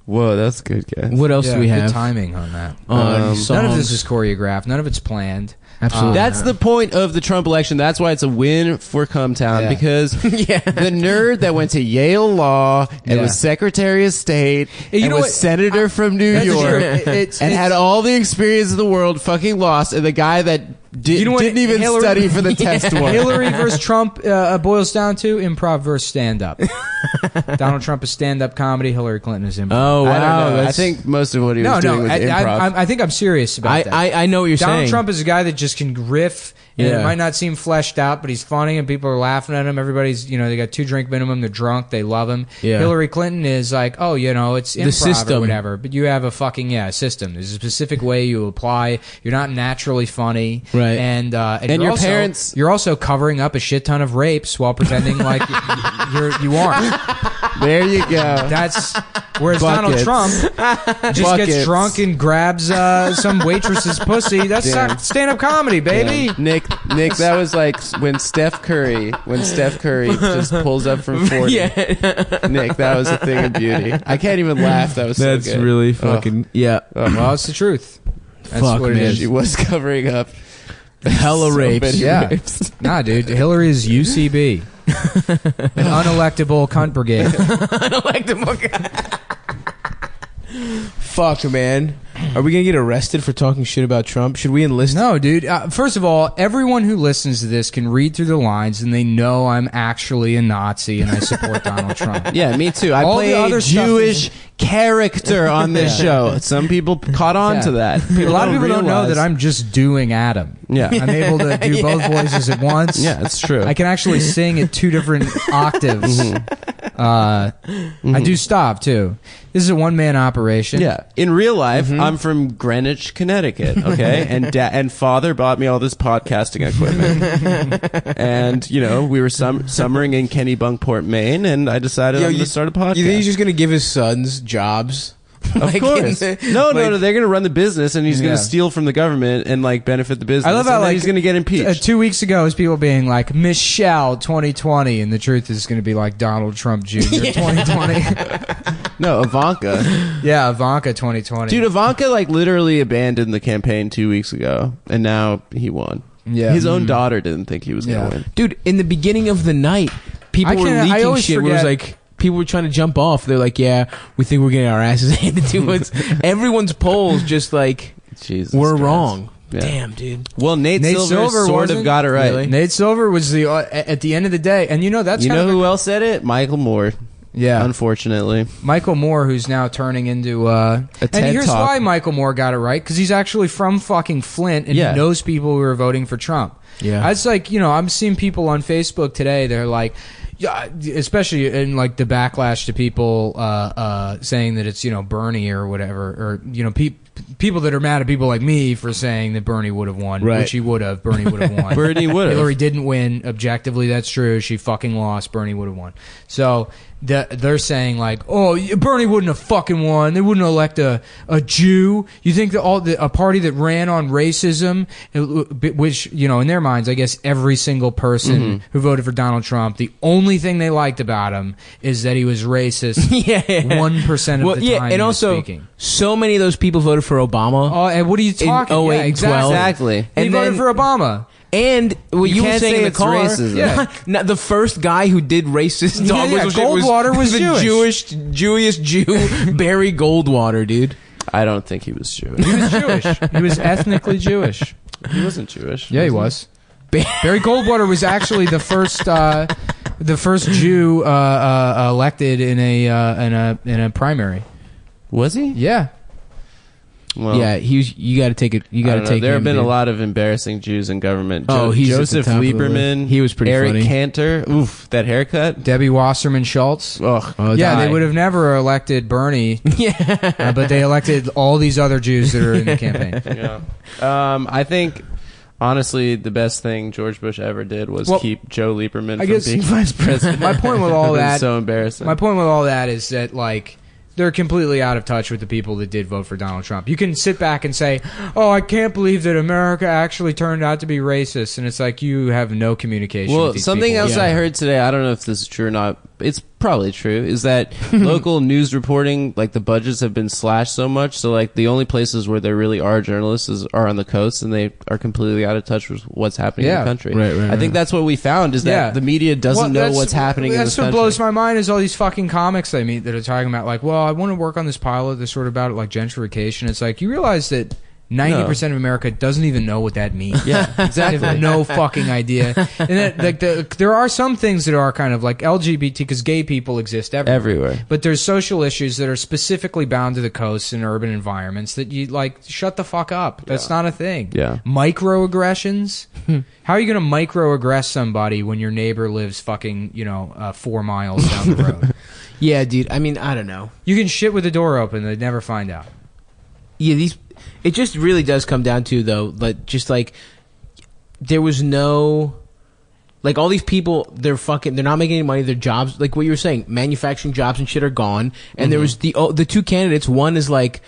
Whoa, that's good, guys. What else yeah, do we good have? timing on that. Oh, Um, any None of this is choreographed. None of it's planned. Absolutely. That's the point of the Trump election. That's why it's a win for Cumtown Yeah. because yeah. the nerd that went to Yale Law and Yeah. was Secretary of State You and was what? senator from New York true. It- it's- and it's- had all the experience of the world fucking lost and the guy that did, You know what didn't even Hillary- study for the test one. Hillary versus Trump uh, boils down to improv versus stand up. Donald Trump is stand up comedy. Hillary Clinton is improv. Oh, wow. I don't know. I that's- think most of what he was no, doing no. was I, improv. I, I, I think I'm serious about I, that. I, I know what you're saying. Donald saying. Trump is a guy that just can riff. And Yeah. It might not seem fleshed out, but he's funny, and people are laughing at him. Everybody's, you know, they got two drink minimum. They're drunk. They love him. Yeah. Hillary Clinton is like, oh, you know, it's improv system. or whatever. But you have a fucking yeah system. There's a specific way you apply. You're not naturally funny, Right. And uh, and, And you're your also- parents- you're also covering up a shit ton of rapes while pretending like you're you aren't. There you go. That's whereas Buckets. Donald Trump just Buckets. gets drunk and grabs uh, some waitress's pussy. That's Damn. stand up comedy, baby. Yeah. Nick, Nick, that was like when Steph Curry, when Steph Curry just pulls up from forty. yeah. Nick, that was a thing of beauty. I can't even laugh. That was so That's good. really Oh. fucking. Yeah. Well, it's the truth. That's Fuck, what it man. is. She was covering up Hella so rapes. Yeah. rapes. Nah, dude. Hillary is UCB. An unelectable cunt brigade. I don't like the book. Fuck, man. Are we gonna get arrested for talking shit about Trump? Should we enlist? No, dude. Uh, first of all, everyone who listens to this can read through the lines and they know I'm actually a Nazi and I support Donald Trump. Yeah, me too. I All play the a other stuff Jewish character on this Yeah. show. Some people caught on Yeah. to that. a lot of people don't know realize- that I'm just doing Adam. Yeah. I'm able to do both voices at once. Yeah, it's true. I can actually sing at two different octaves. Uh, I do stop too. This is a one man operation. Yeah. In real life, Mm-hmm. I'm from Greenwich, Connecticut. Okay, and da- and father bought me all this podcasting equipment, and you know we were sum- summering in Kennebunkport, Maine, and I decided Yo, I'm you- to start a podcast. You think he's just gonna give his sons jobs? of Like, course. the- no, no, like- no. They're going to run the business, and he's going Yeah. to steal from the government and like benefit the business. I love how and like he's going to get impeached. Uh, two weeks ago, was people being like Michelle 2020, and the truth is going to be like Donald Trump Jr. 2020. no, Ivanka, yeah, Ivanka 2020. dude, Ivanka like literally abandoned the campaign two weeks ago, and now he won. Yeah. his own daughter didn't think he was going to win. Dude, in the beginning of the night, people I were can't- I leaking always shit. Where it was like people were trying to jump off. They're like, "Yeah, we think we're getting our asses handed to us." Everyone's polls just like Jesus, were Christ. wrong. Yeah. Damn, dude. Well, Nate, Nate Silver, Silver sort of got it right. Really? Nate Silver was the uh, at the end of the day, and you know that's you kind know of who else said it? Michael Moore. yeah, Unfortunately, Michael Moore, who's now turning into uh, A and here's Talk. why Michael Moore got it right because he's actually from fucking Flint and Yeah. he knows people who are voting for Trump. Yeah. It's like you know I'm seeing people on Facebook today. They're like, yeah, especially in like the backlash to people uh, uh, saying that it's you know Bernie or whatever, or you know pe- people that are mad at people like me for saying that Bernie would have won, Right. which he would have. Bernie would have won. Bernie would have. Hillary didn't win objectively. That's true. She fucking lost. Bernie would have won. So the, they're saying like, oh, Bernie wouldn't have fucking won. They wouldn't elect a, a Jew. You think that all the, a party that ran on racism, which you know in their minds, I guess every single person Mm-hmm. who voted for Donald Trump, the only thing they liked about him is that he was racist. yeah. One percent of Well, the yeah, time and also speaking. so many of those people voted for Obama. Oh, and what are you talking? 08 yeah, exactly. 12. Exactly. And voted for Obama. And what You you, were can't saying say in the it's car, racism. Yeah. Not the first guy who did racist Yeah, dog yeah, whistle shit Goldwater was the Jewish. Jewish, Jewish Jew Barry Goldwater, dude. I don't think he was Jewish. He was Jewish. he was ethnically Jewish. he wasn't Jewish. Yeah, he was. Barry Goldwater was actually the first, uh, the first Jew uh, uh, elected in a uh, in a in a primary. Was he? Yeah, Well, yeah, he was. You got to take it. You got to take. There have been a lot of embarrassing Jews in government. Oh, he's Joseph top of the Lieberman. He was pretty Eric funny. Cantor. Oof, that haircut. Debbie Wasserman Schultz. Ugh. Oh, yeah, die. they would have never elected Bernie, Yeah. uh, but they elected all these other Jews that are in the campaign. yeah. Um, I think honestly, the best thing George Bush ever did was Well, keep Joe Lieberman I from guess- being vice president. My point with all that, so embarrassing. my point with all that is that like they're completely out of touch with the people that did vote for Donald Trump. You can sit back and say, "Oh, I can't believe that America actually turned out to be racist," and it's like you have no communication. well, something people. else Yeah. I heard today, I don't know if this is true or not. It's probably true. Is that local news reporting, like the budgets have been slashed so much, so like the only places where there really are journalists is, are on the coast, and they are completely out of touch with what's happening in the country. Right, right, I think that's what we found is that Yeah. the media doesn't Well, know what's happening in That's what country. blows my mind is all these fucking comics I meet that are talking about like, well, I want to work on this pilot that's sort of about like gentrification. It's like you realize that. Ninety percent of America doesn't even know what that means. Yeah, They exactly. have no fucking idea. And that, like the, there are some things that are kind of like LGBT because gay people exist everywhere. Everywhere. But there's social issues that are specifically bound to the coasts and urban environments that you like shut the fuck up. That's not a thing. Yeah. Microaggressions. How are you going to microaggress somebody when your neighbor lives fucking, you know, uh, 4 miles down the road? Yeah, dude. I mean, I don't know. you can shit with the door open, they'd never find out. Yeah, these. It just really does come down to though, like just like there was no. Like all these people, they're fucking. They're not making any money. Their jobs, like what you were saying, manufacturing jobs and shit are gone. And there mm-hmm. was the oh, the two candidates. One is like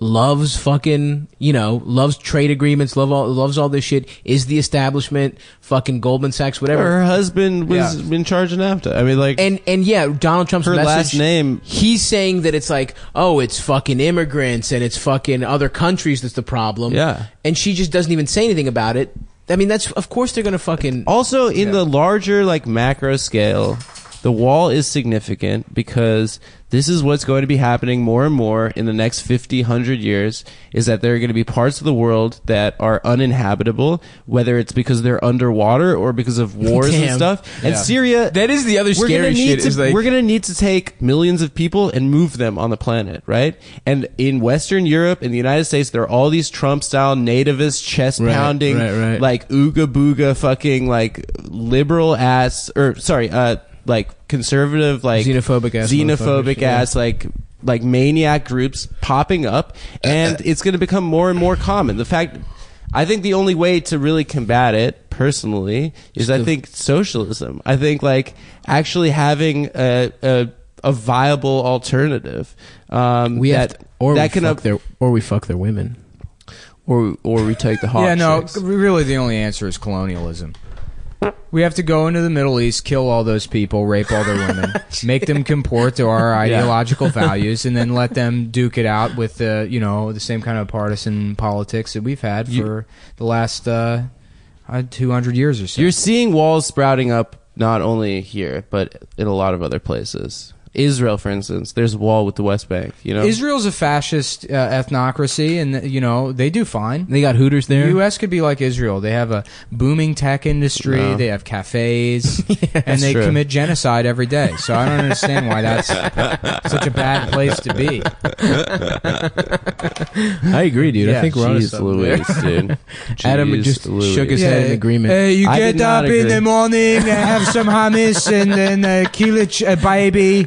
loves fucking, you know, loves trade agreements, love all, loves all this shit. Is the establishment fucking Goldman Sachs, whatever. Her husband was Yeah. in charge of NAFTA. I mean, like, And and yeah, Donald Trump's her message, last name. He's saying that it's like, oh, it's fucking immigrants and it's fucking other countries that's the problem. Yeah. And she just doesn't even say anything about it. I mean, that's of course they're gonna fucking. Also, in the larger like macro scale, the wall is significant because this is what's going to be happening more and more in the next 50, 100 years is that there are going to be parts of the world that are uninhabitable, whether it's because they're underwater or because of wars and Damn. stuff. And Yeah. Syria, That is the other we're gonna scary need shit. to, is like we're going to need to take millions of people and move them on the planet, right? And in Western Europe, in the United States, there are all these Trump-style nativist, chest pounding, right, right. like ooga booga, fucking like liberal ass, or sorry, uh, like conservative like Xenophobic ass xenophobic motherfuckers, yeah. ass like like maniac groups popping up and it's going to become more and more common the fact i think the only way to really combat it personally is i think socialism i think like actually having a a, a viable alternative um We have that to, or that we can fuck up, their or we fuck their women. or or we take the hot yeah, no. chicks. Really, the only answer is colonialism. We have to go into the Middle East, kill all those people, rape all their women, make them comport to our ideological values, and then let them duke it out with the you know the same kind of partisan politics that we've had You- for the last uh, two hundred years or so. You're seeing walls sprouting up not only here, but in a lot of other places. Israel, for instance, there's a wall with the West Bank. You know, Israel's a fascist uh, ethnocracy, and you know they do fine. They got Hooters there. The U.S. could be like Israel. They have a booming tech industry. No. They have cafes, and they true. commit genocide every day. So I don't understand why that's such a bad place to be. I agree, dude. Yeah, I think we're on Jeez. Louise, dude. Adam just Louise. shook his head in agreement. Uh, you I get up in the morning, uh, have some hummus, and then uh, kill a, ch- a baby.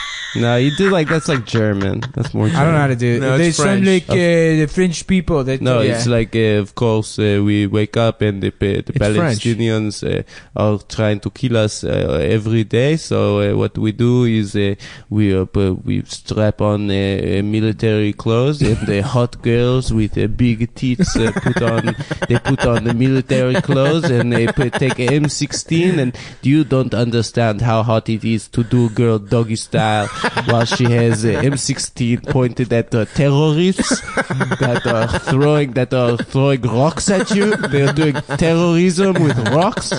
No, you do like that's like German. That's more. German. I don't know how to do it. No, they it's sound French. like uh, the French people. That No, yeah. it's like uh, of course uh, we wake up and the, the It's French. Palestinians uh, are trying to kill us uh, every day. So uh, what we do is uh, we uh, we strap on uh, uh, military clothes and the hot girls with uh, big tits uh, put on they put on the military clothes and they put, take a M16 and you don't understand how hot it is to do girl doggy style while she has a M16 pointed at the terrorists that are throwing that are throwing rocks at you. They're doing terrorism with rocks,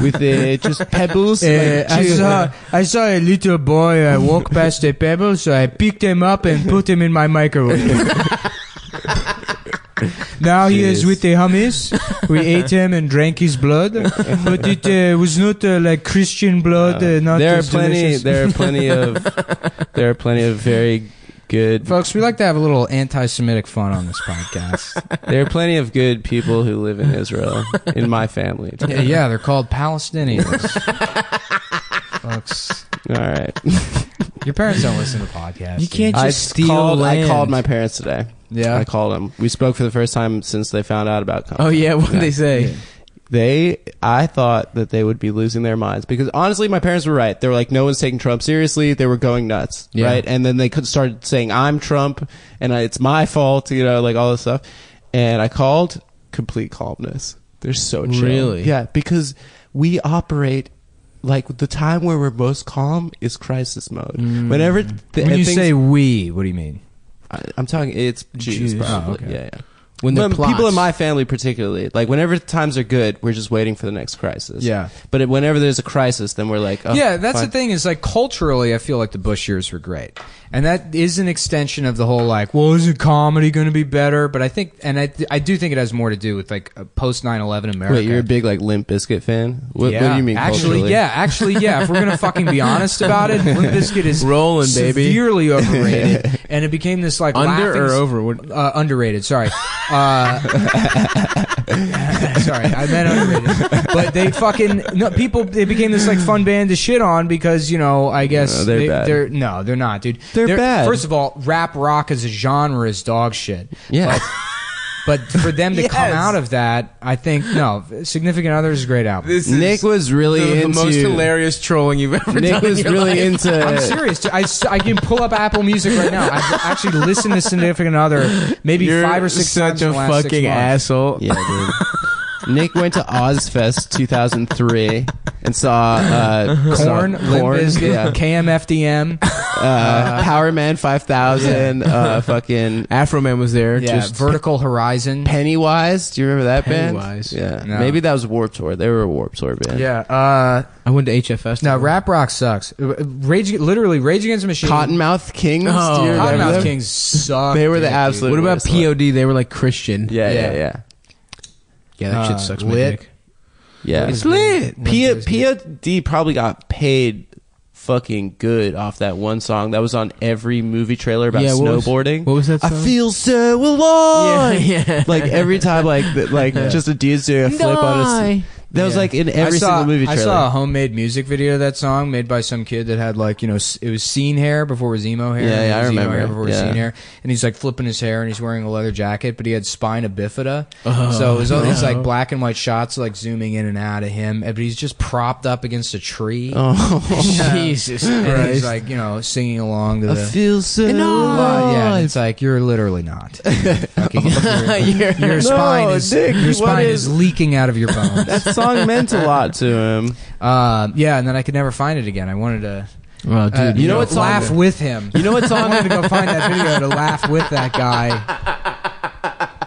with uh, just pebbles. Uh, like, I saw I saw a little boy uh, walk past a pebble, so I picked him up and put him in my microwave. now he is with the hummus. We ate him and drank his blood, but it uh, was not uh, like Christian blood. Uh, not there are plenty. delicious. There are plenty of. There are plenty of very good. Folks, we like to have a little anti-Semitic fun on this podcast. There are plenty of good people who live in Israel. In my family, yeah, yeah, they're called Palestinians. Folks, all right. Your parents don't listen to podcasts. You can't I just steal called. land. I called my parents today. Yeah. I called them. We spoke for the first time since they found out about. Oh yeah, what Yeah. did they say? they i thought that they would be losing their minds because honestly my parents were right they were like no one's taking trump seriously they were going nuts Yeah. right and then they could start saying i'm trump and I, it's my fault you know like all this stuff and i called complete calmness they're so chill Really? yeah because we operate like the time where we're most calm is crisis mode mm. whenever th- When you things- say we, what do you mean? I, i'm talking it's jews, Jews. probably Oh, okay. yeah yeah When the people in my family particularly like whenever times are good we're just waiting for the next crisis Yeah. but it, whenever there's a crisis then we're like oh, yeah, that's fine. the thing. Is like culturally, I feel like the Bush years were great, and that is an extension of the whole like, well, is it comedy going to be better? But I think, and I, I do think it has more to do with like post 9-11 America. wait you're a big like Limp Bizkit fan what, yeah, what do you mean Actually, culturally? yeah, actually, yeah. If we're gonna fucking be honest about it, Limp Bizkit is Rolling, baby. severely overrated, and it became this like Under laughing- or over? What- Uh, underrated. Sorry. Uh, sorry, I meant underrated. But they fucking no, people. They became this like fun band to shit on because you know I guess No, they're they, bad. They're no, they're not, dude. They're bad. First of all, rap rock as a genre is dog shit. yeah But for them to come out of that, I think no. Significant Other is a great album. This nick was really the, the into most hilarious trolling you've ever nick done. was in your really life. into I'm serious. I, I, s- I can pull up Apple Music right now. I've actually listened to Significant Other maybe You're five or six such times in a the last fucking asshole. yeah dude Nick went to Ozzfest 2003 and saw uh, saw Corn, Korn, Bizkit, yeah, KMFDM, uh, Powerman 5000, uh, fucking Afroman was there. yeah, just Vertical Horizon. Pennywise. Do you remember that Pennywise. band? Yeah, No. maybe that was Warp Tour. They were a Warp Tour band. Yeah. Uh, I went to HFS. Now rap rock sucks. Uh, Rage, literally, Rage Against the Machine. Kottonmouth Kings. Oh, do you remember Kottonmouth them? Kings suck. They were the dude. absolute- What about worst POD? They were like Christian. Yeah, yeah, Yeah. Yeah. Yeah, that Uh, shit sucks. my lit. dick. Yeah. It's lit. P- Limp Bizkit. POD probably got paid fucking good off that one song that was on every movie trailer about Yeah, what was- snowboarding. what was that song? I song? feel so alive. Yeah, yeah. Like every time, like the, like just a dude's doing a flip on his. That was Yeah. like in every I saw, single movie I saw a homemade music video of that song made by some kid that had like you know s- it was scene hair before it was emo hair. Yeah, and it yeah, I was emo remember. Hair before it was Yeah. scene hair, and he's like flipping his hair and he's wearing a leather jacket, but he had spina bifida. so it was all these like black and white shots like zooming in and out of him, but he's just propped up against a tree. oh, Jesus and he's Christ. like you know singing along to I the. feel so Uh, yeah, and it's like you're literally not. Fucking- your, your spine No, is Dick, your what spine is- is leaking out of your bones. that song meant a lot to him. Um, yeah, and then I could never find it again. I wanted to, Oh, dude, uh, you know what song- laugh with him. You know what song? I song? wanted to go find that video to laugh with that guy.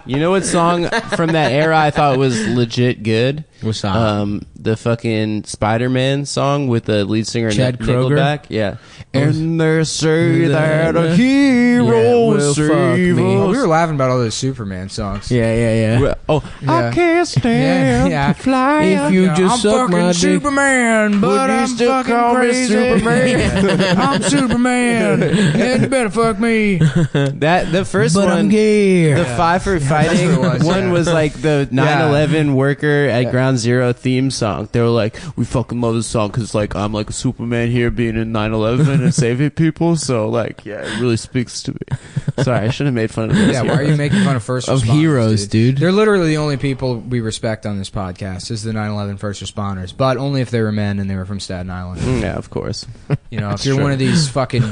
You know what song from that era I thought was legit good? What's that? Um, the fucking Spider-Man song with the lead singer Chad Nick- Kroeger? Nickelback. Yeah, and they say that a Yeah, hero will save. Us. we were laughing about all those Superman songs. yeah, yeah, yeah. Oh, Yeah. I can't stand Yeah, yeah. to fly. If you Yeah, just I'm suck fucking my dick. Superman, but Would you I'm still fucking call me crazy. Superman? I'm Superman, and you better fuck me. that the first But one. I'm gay. The five for fighting that's what it was, one yeah. was like the 9/11 worker at Ground Zero theme song. They were like, "We fucking love this song because like I'm like a Superman here being in 9/11 and saving people." So like, yeah, it really speaks to me. Sorry, I should have made fun of this. Yeah, why are you making fun of first Of heroes, dude. They're literally the only people we respect on this podcast is the 9/11 first responders, but only if they were men and they were from Staten Island. Mm, Yeah, of course. You know, if you're true. one of these fucking,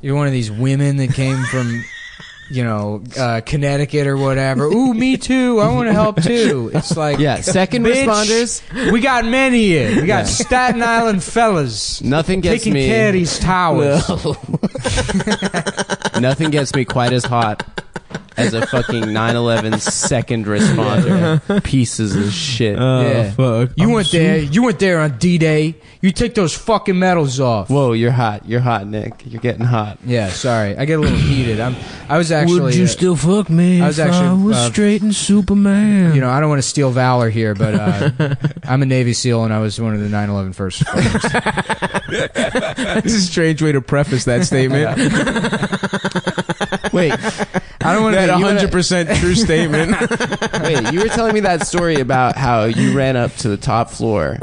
you're one of these women that came from, you know, uh, Connecticut or whatever. Ooh, me too. I want to help too. It's like, Yeah, second Bitch. responders. we got many here. We got Staten Island fellas Nothing gets taking me. care of these towers. Nothing gets me quite as hot as a fucking 9/11 second responder. Pieces of shit. Oh, Yeah. fuck. You went there. You went there on D-Day. You take those fucking medals off. Whoa, you're hot. You're hot, Nick. You're getting hot. Yeah, sorry. I get a little heated. I'm. I was actually. Would you uh, still fuck me I was if I was uh, straight and Superman? you know, I don't want to steal valor here, but uh, I'm a Navy SEAL and I was one of the 9/11 first responders. It's a strange way to preface that statement. Wait, I don't want that to. 100% true statement. wait. You were telling me that story about how you ran up to the top floor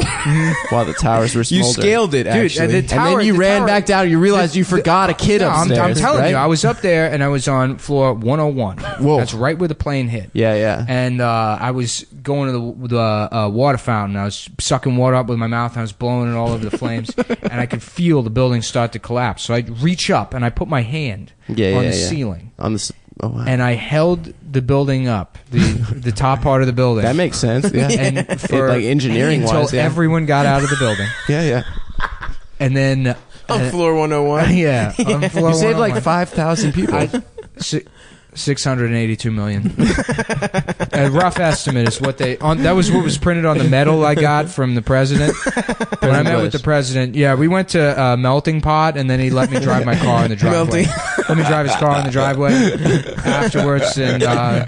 while the towers were you scaled it, Dude, actually. and the and then you the ran tower- back down. You realized you forgot a kid No, I'm, upstairs. I'm telling right? you, I was up there and I was on floor 101. Whoa. That's right where the plane hit. Yeah, yeah. And uh, I was going to the, the uh, water fountain. I was sucking water up with my mouth. And I was blowing it all over the flames, and I could feel the building start to collapse. So I reach up and I put my hand Yeah, on yeah, the yeah. ceiling, On the. Oh, wow. and I held the building up, the the top part of the building. that makes sense. Yeah. and for like engineering until wise, yeah. everyone got out of the building, yeah, yeah. and then on uh, floor 101. yeah, on floor You saved 101. like oh five thousand people. I, si- 682 million. a rough estimate is what they on. That was what was printed on the medal I got from the president. when I met with the president, yeah, we went to uh, Melting Pot, and then he let me drive my car in the driveway. let me drive his car in the driveway afterwards, and uh,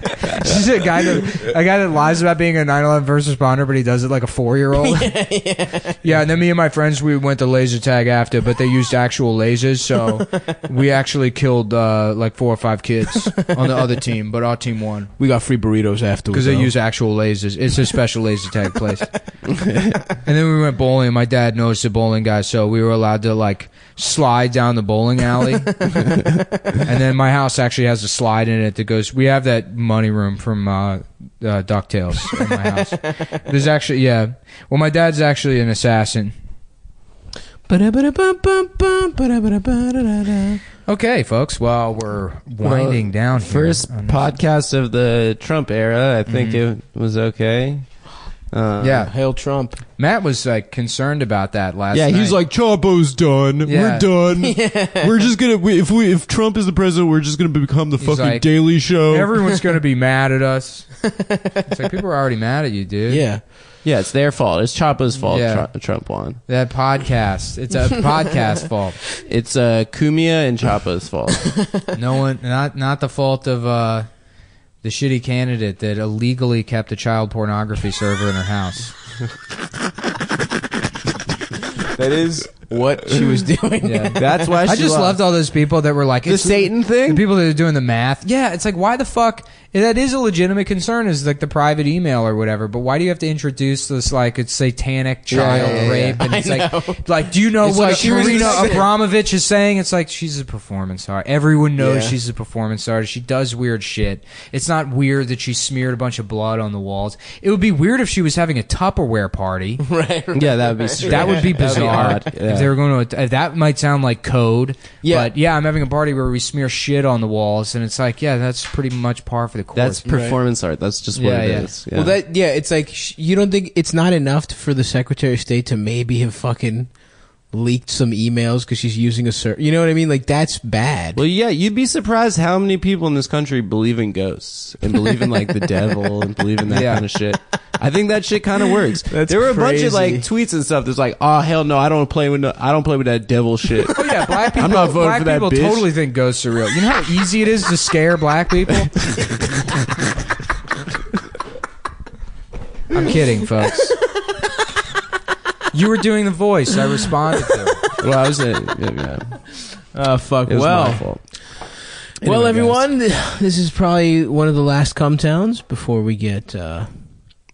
this is a guy that a guy that lies about being a 9/11 first responder, but he does it like a four year old. Yeah, and then me and my friends we went to laser tag after, but they used actual lasers, so we actually killed uh, like four or five kids on the other team, but our team won We got free burritos afterwards. because they though. use actual lasers. It's a special laser tag place. and then we went bowling. My dad knows the bowling guy, so we were allowed to like slide down the bowling alley. and then my house actually has a slide in it that goes. We have that money room from uh, uh, Ducktales in my house. There's actually yeah. Well, my dad's actually an assassin. Okay, folks. Well, we're winding down. Here First on this. podcast of the Trump era. I think it was okay. Uh, Yeah, Hail Trump. Matt was like concerned about that last. Yeah, night. he's like Chapo's done. Yeah. We're done. We're just gonna we, if we if Trump is the president, we're just gonna become the He's fucking like, Daily Show. everyone's gonna be mad at us. It's like people are already mad at you, dude. Yeah. yeah, it's their fault. It's Chapo's fault. Yeah. Tru- Trump won. That podcast. It's a podcast fault. It's uh, Cumia and Chapo's fault. No one, not not the fault of uh, the shitty candidate that illegally kept a child pornography server in her house. That is what she was doing. Yeah. That's why she I just lost. loved all those people that were like the it's- Satan thing? The people that are doing the math. Yeah, it's like why the fuck that is a legitimate concern is like the private email or whatever, but why do you have to introduce this like it's satanic child yeah, yeah, rape yeah. and it's I like like do you know It's what like she was Marina like- Abramovich is saying? It's like she's a performance artist. Everyone knows Yeah. she's a performance artist. She does weird shit. It's not weird that she smeared a bunch of blood on the walls. It would be weird if she was having a Tupperware party. right. Yeah, that would be strange. That would be That would be bizarre. odd, yeah. If they were going to, that might sound like code. Yeah. But yeah, I'm having a party where we smear shit on the walls, and it's like, yeah, that's pretty much par for the course. That's performance art. That's just what Yeah, it yeah. is. Yeah. Well, that yeah, it's like sh- you don't think it's not enough to, for the Secretary of State to maybe have fucking leaked some emails because she's using a ser You know what I mean? Like that's bad. Well, yeah, you'd be surprised how many people in this country believe in ghosts and believe in like the devil and believe in that Yeah. kind of shit. I think that shit kind of works. That's there were a bunch of like crazy. tweets and stuff that's like, "Oh hell no, I don't play with no, I don't play with that devil shit." Oh yeah, black people. I'm not voting black for that people bitch. totally think ghosts are real. You know how easy it is to scare black people. I'm kidding, folks. You were doing the voice. I responded to. it. well, I was saying, yeah, yeah. Oh fuck. it was well, my fault. well, Anyway, everyone, this is probably one of the last Cum Towns before we get. uh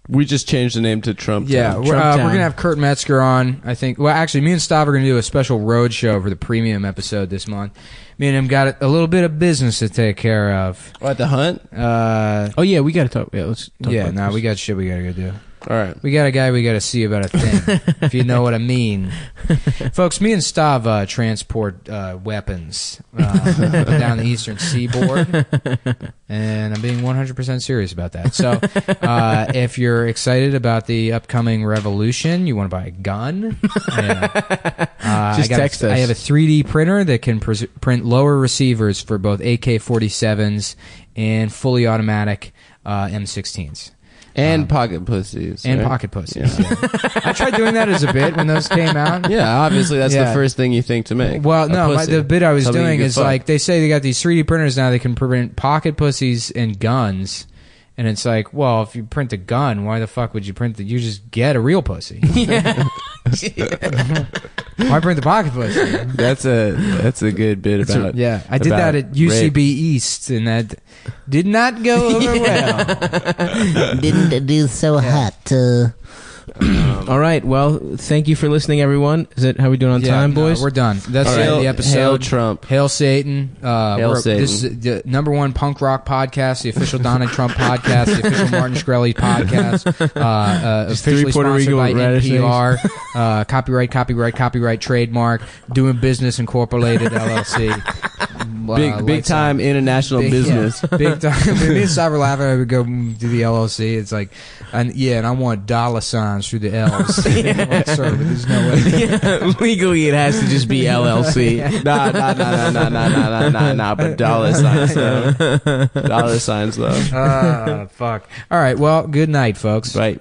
We just changed the name to Trump. Yeah, Town. we're, Trump uh, we're Town. gonna have Kurt Metzger on. I think. Well, actually, me and Stav are gonna do a special road show for the premium episode this month. Me and him got a little bit of business to take care of. What the hunt? Uh, Oh yeah, we got to talk. Yeah, let's. Talk yeah, about no, this. we got shit we gotta go do. All right. We got a guy we got to see about a thing, if you know what I mean. Folks, me and Stav uh, transport uh, weapons uh, down the eastern seaboard, and I'm being 100% serious about that. So, uh, if you're excited about the upcoming revolution, you want to buy a gun, yeah. uh, I Just got a- text us. I have a 3D printer that can pres- print lower receivers for both AK-47s and fully automatic uh, M16s. And Um, pocket pussies. and right? pocket pussies. Yeah. I tried doing that as a bit when those came out. Yeah, obviously that's Yeah. the first thing you think to make. Well, no, my, the bit I was Something doing is fuck. like they say they got these 3D printers now. They can print pocket pussies and guns, and it's like, well, if you print a gun, why the fuck would you print the? You just get a real pussy. why print the pocket pussy? That's a that's a good bit It's a- about yeah, I did about that at UCB rape. East, and that did not go over well. Didn't do so hot. Uh, All right. Well, thank you for listening, everyone. Is it how we doing on Yeah, time, no, boys? we're done. That's All the right. the Hail episode. Trump. Hail Satan. Uh, Hail Satan. This is the number one punk rock podcast, the official Donald Trump podcast, the official Martin Shkreli podcast, uh, uh, officially Puerto sponsored Rico by NPR, uh, copyright, copyright, copyright, trademark, doing business incorporated LLC. Big Uh, big time international Big- business. yeah, big time. Me and Cyber laughing. I would go mm, to the LLC. It's like, and yeah, and I want dollar signs through the L's. I'm Sir, there's no way. Yeah, legally, it has to just be LLC. nah, nah, nah, nah, nah, nah, nah, nah, nah, but dollar signs though. dollar signs though. Ah, fuck. All right. Well, good night, folks. Right.